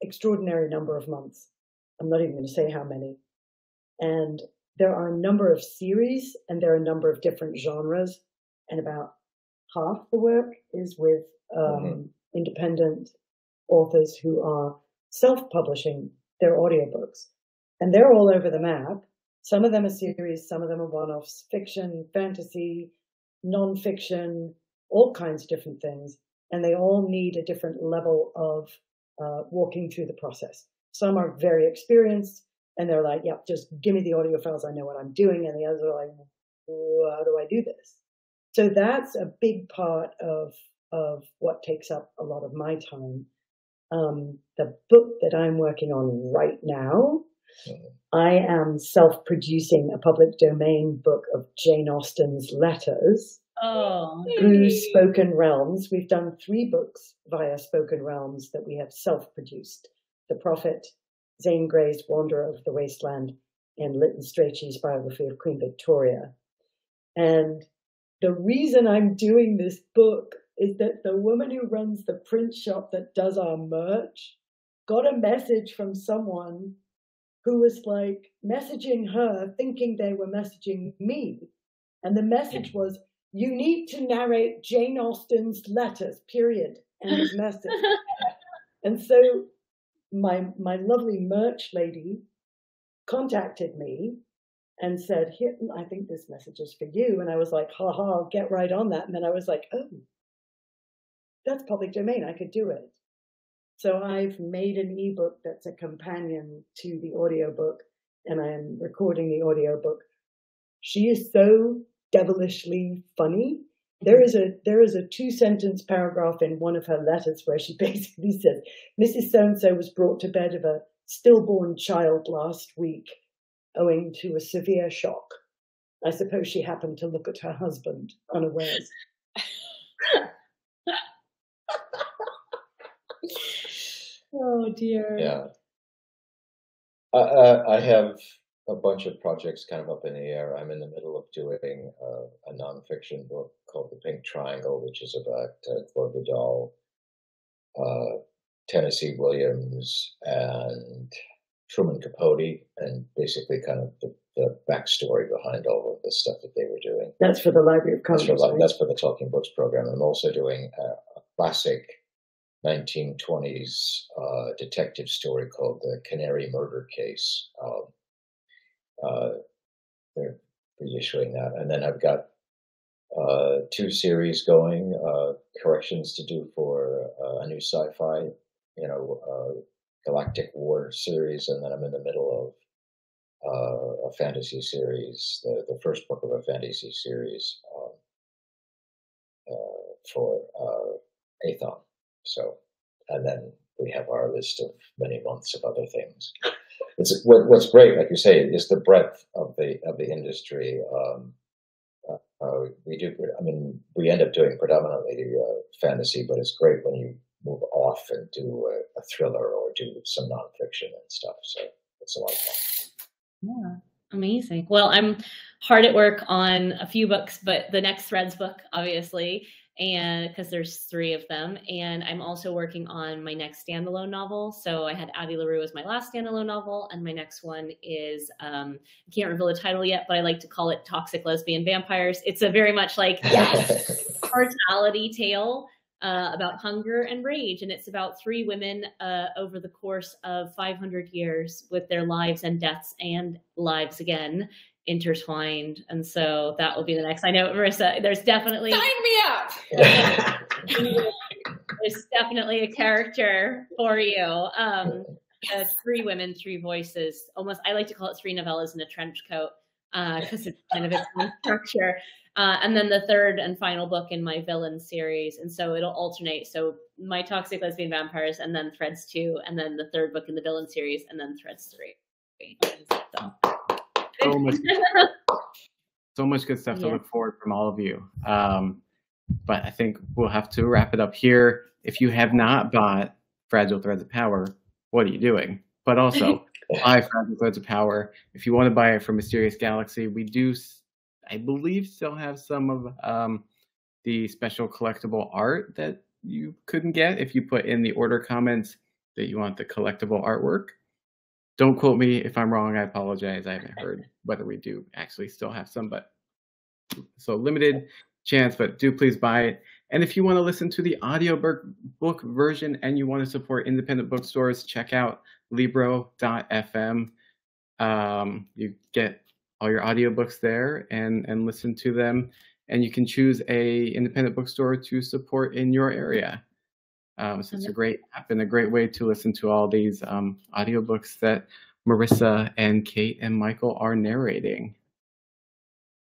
extraordinary number of months. I'm not even going to say how many. And there are a number of series and there are a number of different genres and about half the work is with um, mm-hmm. independent authors who are self-publishing their audiobooks. and they're all over the map. Some of them are series, some of them are one offs, fiction, fantasy, non fiction, all kinds of different things. And they all need a different level of uh, walking through the process. Some are very experienced and they're like, yep, just give me the audio files. I know what I'm doing. And the others are like, how do I do this? So that's a big part of, of what takes up a lot of my time. Um, the book that I'm working on right now I am self producing a public domain book of Jane Austen's letters Oh, through Spoken Realms. We've done three books via Spoken Realms that we have self produced The Prophet, Zane Grey's Wanderer of the Wasteland, and Lytton Strachey's biography of Queen Victoria. And the reason I'm doing this book is that the woman who runs the print shop that does our merch got a message from someone who was like messaging her, thinking they were messaging me. And the message hmm. was, you need to narrate Jane Austen's letters, period. And his message. and so my my lovely merch lady contacted me and said, Here, I think this message is for you. And I was like, ha ha, get right on that. And then I was like, oh, that's public domain. I could do it. So I've made an ebook that's a companion to the audiobook and I'm recording the audiobook. She is so devilishly funny. There is a there is a two sentence paragraph in one of her letters where she basically says, Mrs. So and so was brought to bed of a stillborn child last week owing to a severe shock. I suppose she happened to look at her husband unawares. oh dear. Yeah. I, I, I have a bunch of projects kind of up in the air. I'm in the middle of doing a, a nonfiction book called The Pink Triangle, which is about uh, Gore Vidal, uh, Tennessee Williams, and Truman Capote, and basically kind of the, the backstory behind all of the stuff that they were doing. That's for the Library of That's Congress. for, right? that's for the Talking Books program. I'm also doing a, a classic 1920s uh, detective story called The Canary Murder Case. Um, uh, they're reissuing that. And then I've got uh, two series going, uh, corrections to do for uh, a new sci-fi, you know, uh, Galactic War series, and then I'm in the middle of uh, a fantasy series, the, the first book of a fantasy series um, uh, for uh, Aethon. So, and then we have our list of many months of other things. It's what, what's great, like you say, is the breadth of the of the industry. Um, uh, uh, we do, I mean, we end up doing predominantly uh, fantasy, but it's great when you move off and do a, a thriller or do some nonfiction and stuff. So it's a lot of fun. Yeah, amazing. Well, I'm hard at work on a few books, but the next Threads book, obviously, and because there's three of them, and I'm also working on my next standalone novel. So I had Addie LaRue as my last standalone novel, and my next one is um, I can't reveal the title yet, but I like to call it Toxic Lesbian Vampires. It's a very much like mortality tale uh, about hunger and rage. And it's about three women uh, over the course of 500 years with their lives and deaths and lives again intertwined. And so that will be the next. I know, Marisa, there's definitely. Sign me up. there's definitely a character for you. Um, uh, three women, three voices. Almost, I like to call it three novellas in a trench coat because uh, it's kind of its own structure. Uh, and then the third and final book in my villain series, and so it'll alternate. So my toxic lesbian vampires, and then Threads two, and then the third book in the villain series, and then Threads three. So. So much, so much good stuff to look forward from all of you. Um, but I think we'll have to wrap it up here. If you have not bought Fragile Threads of Power, what are you doing? But also, buy Fragile Threads of Power. If you want to buy it from Mysterious Galaxy, we do, I believe, still have some of um, the special collectible art that you couldn't get if you put in the order comments that you want the collectible artwork. Don't quote me if I'm wrong. I apologize. I haven't heard whether we do actually still have some, but so limited chance, but do please buy it. And if you want to listen to the audiobook book version and you want to support independent bookstores, check out Libro.fm. Um, you get all your audiobooks there and and listen to them, and you can choose a independent bookstore to support in your area. Um, so it's a great app and a great way to listen to all these um, audiobooks that Marisa and Kate and Michael are narrating.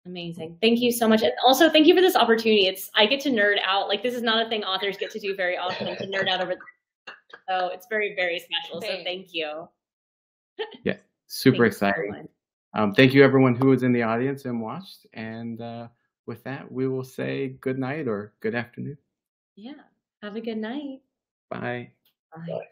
Amazing. Thank you so much. And also thank you for this opportunity. It's I get to nerd out. Like this is not a thing authors get to do very often to nerd out over so it's very, very special. So thank you. Yeah, super Thank you so exciting. much. Um, thank you, everyone who was in the audience and watched. And uh, with that, we will say good night or good afternoon. Yeah. Have a good night. Bye. Bye. Bye.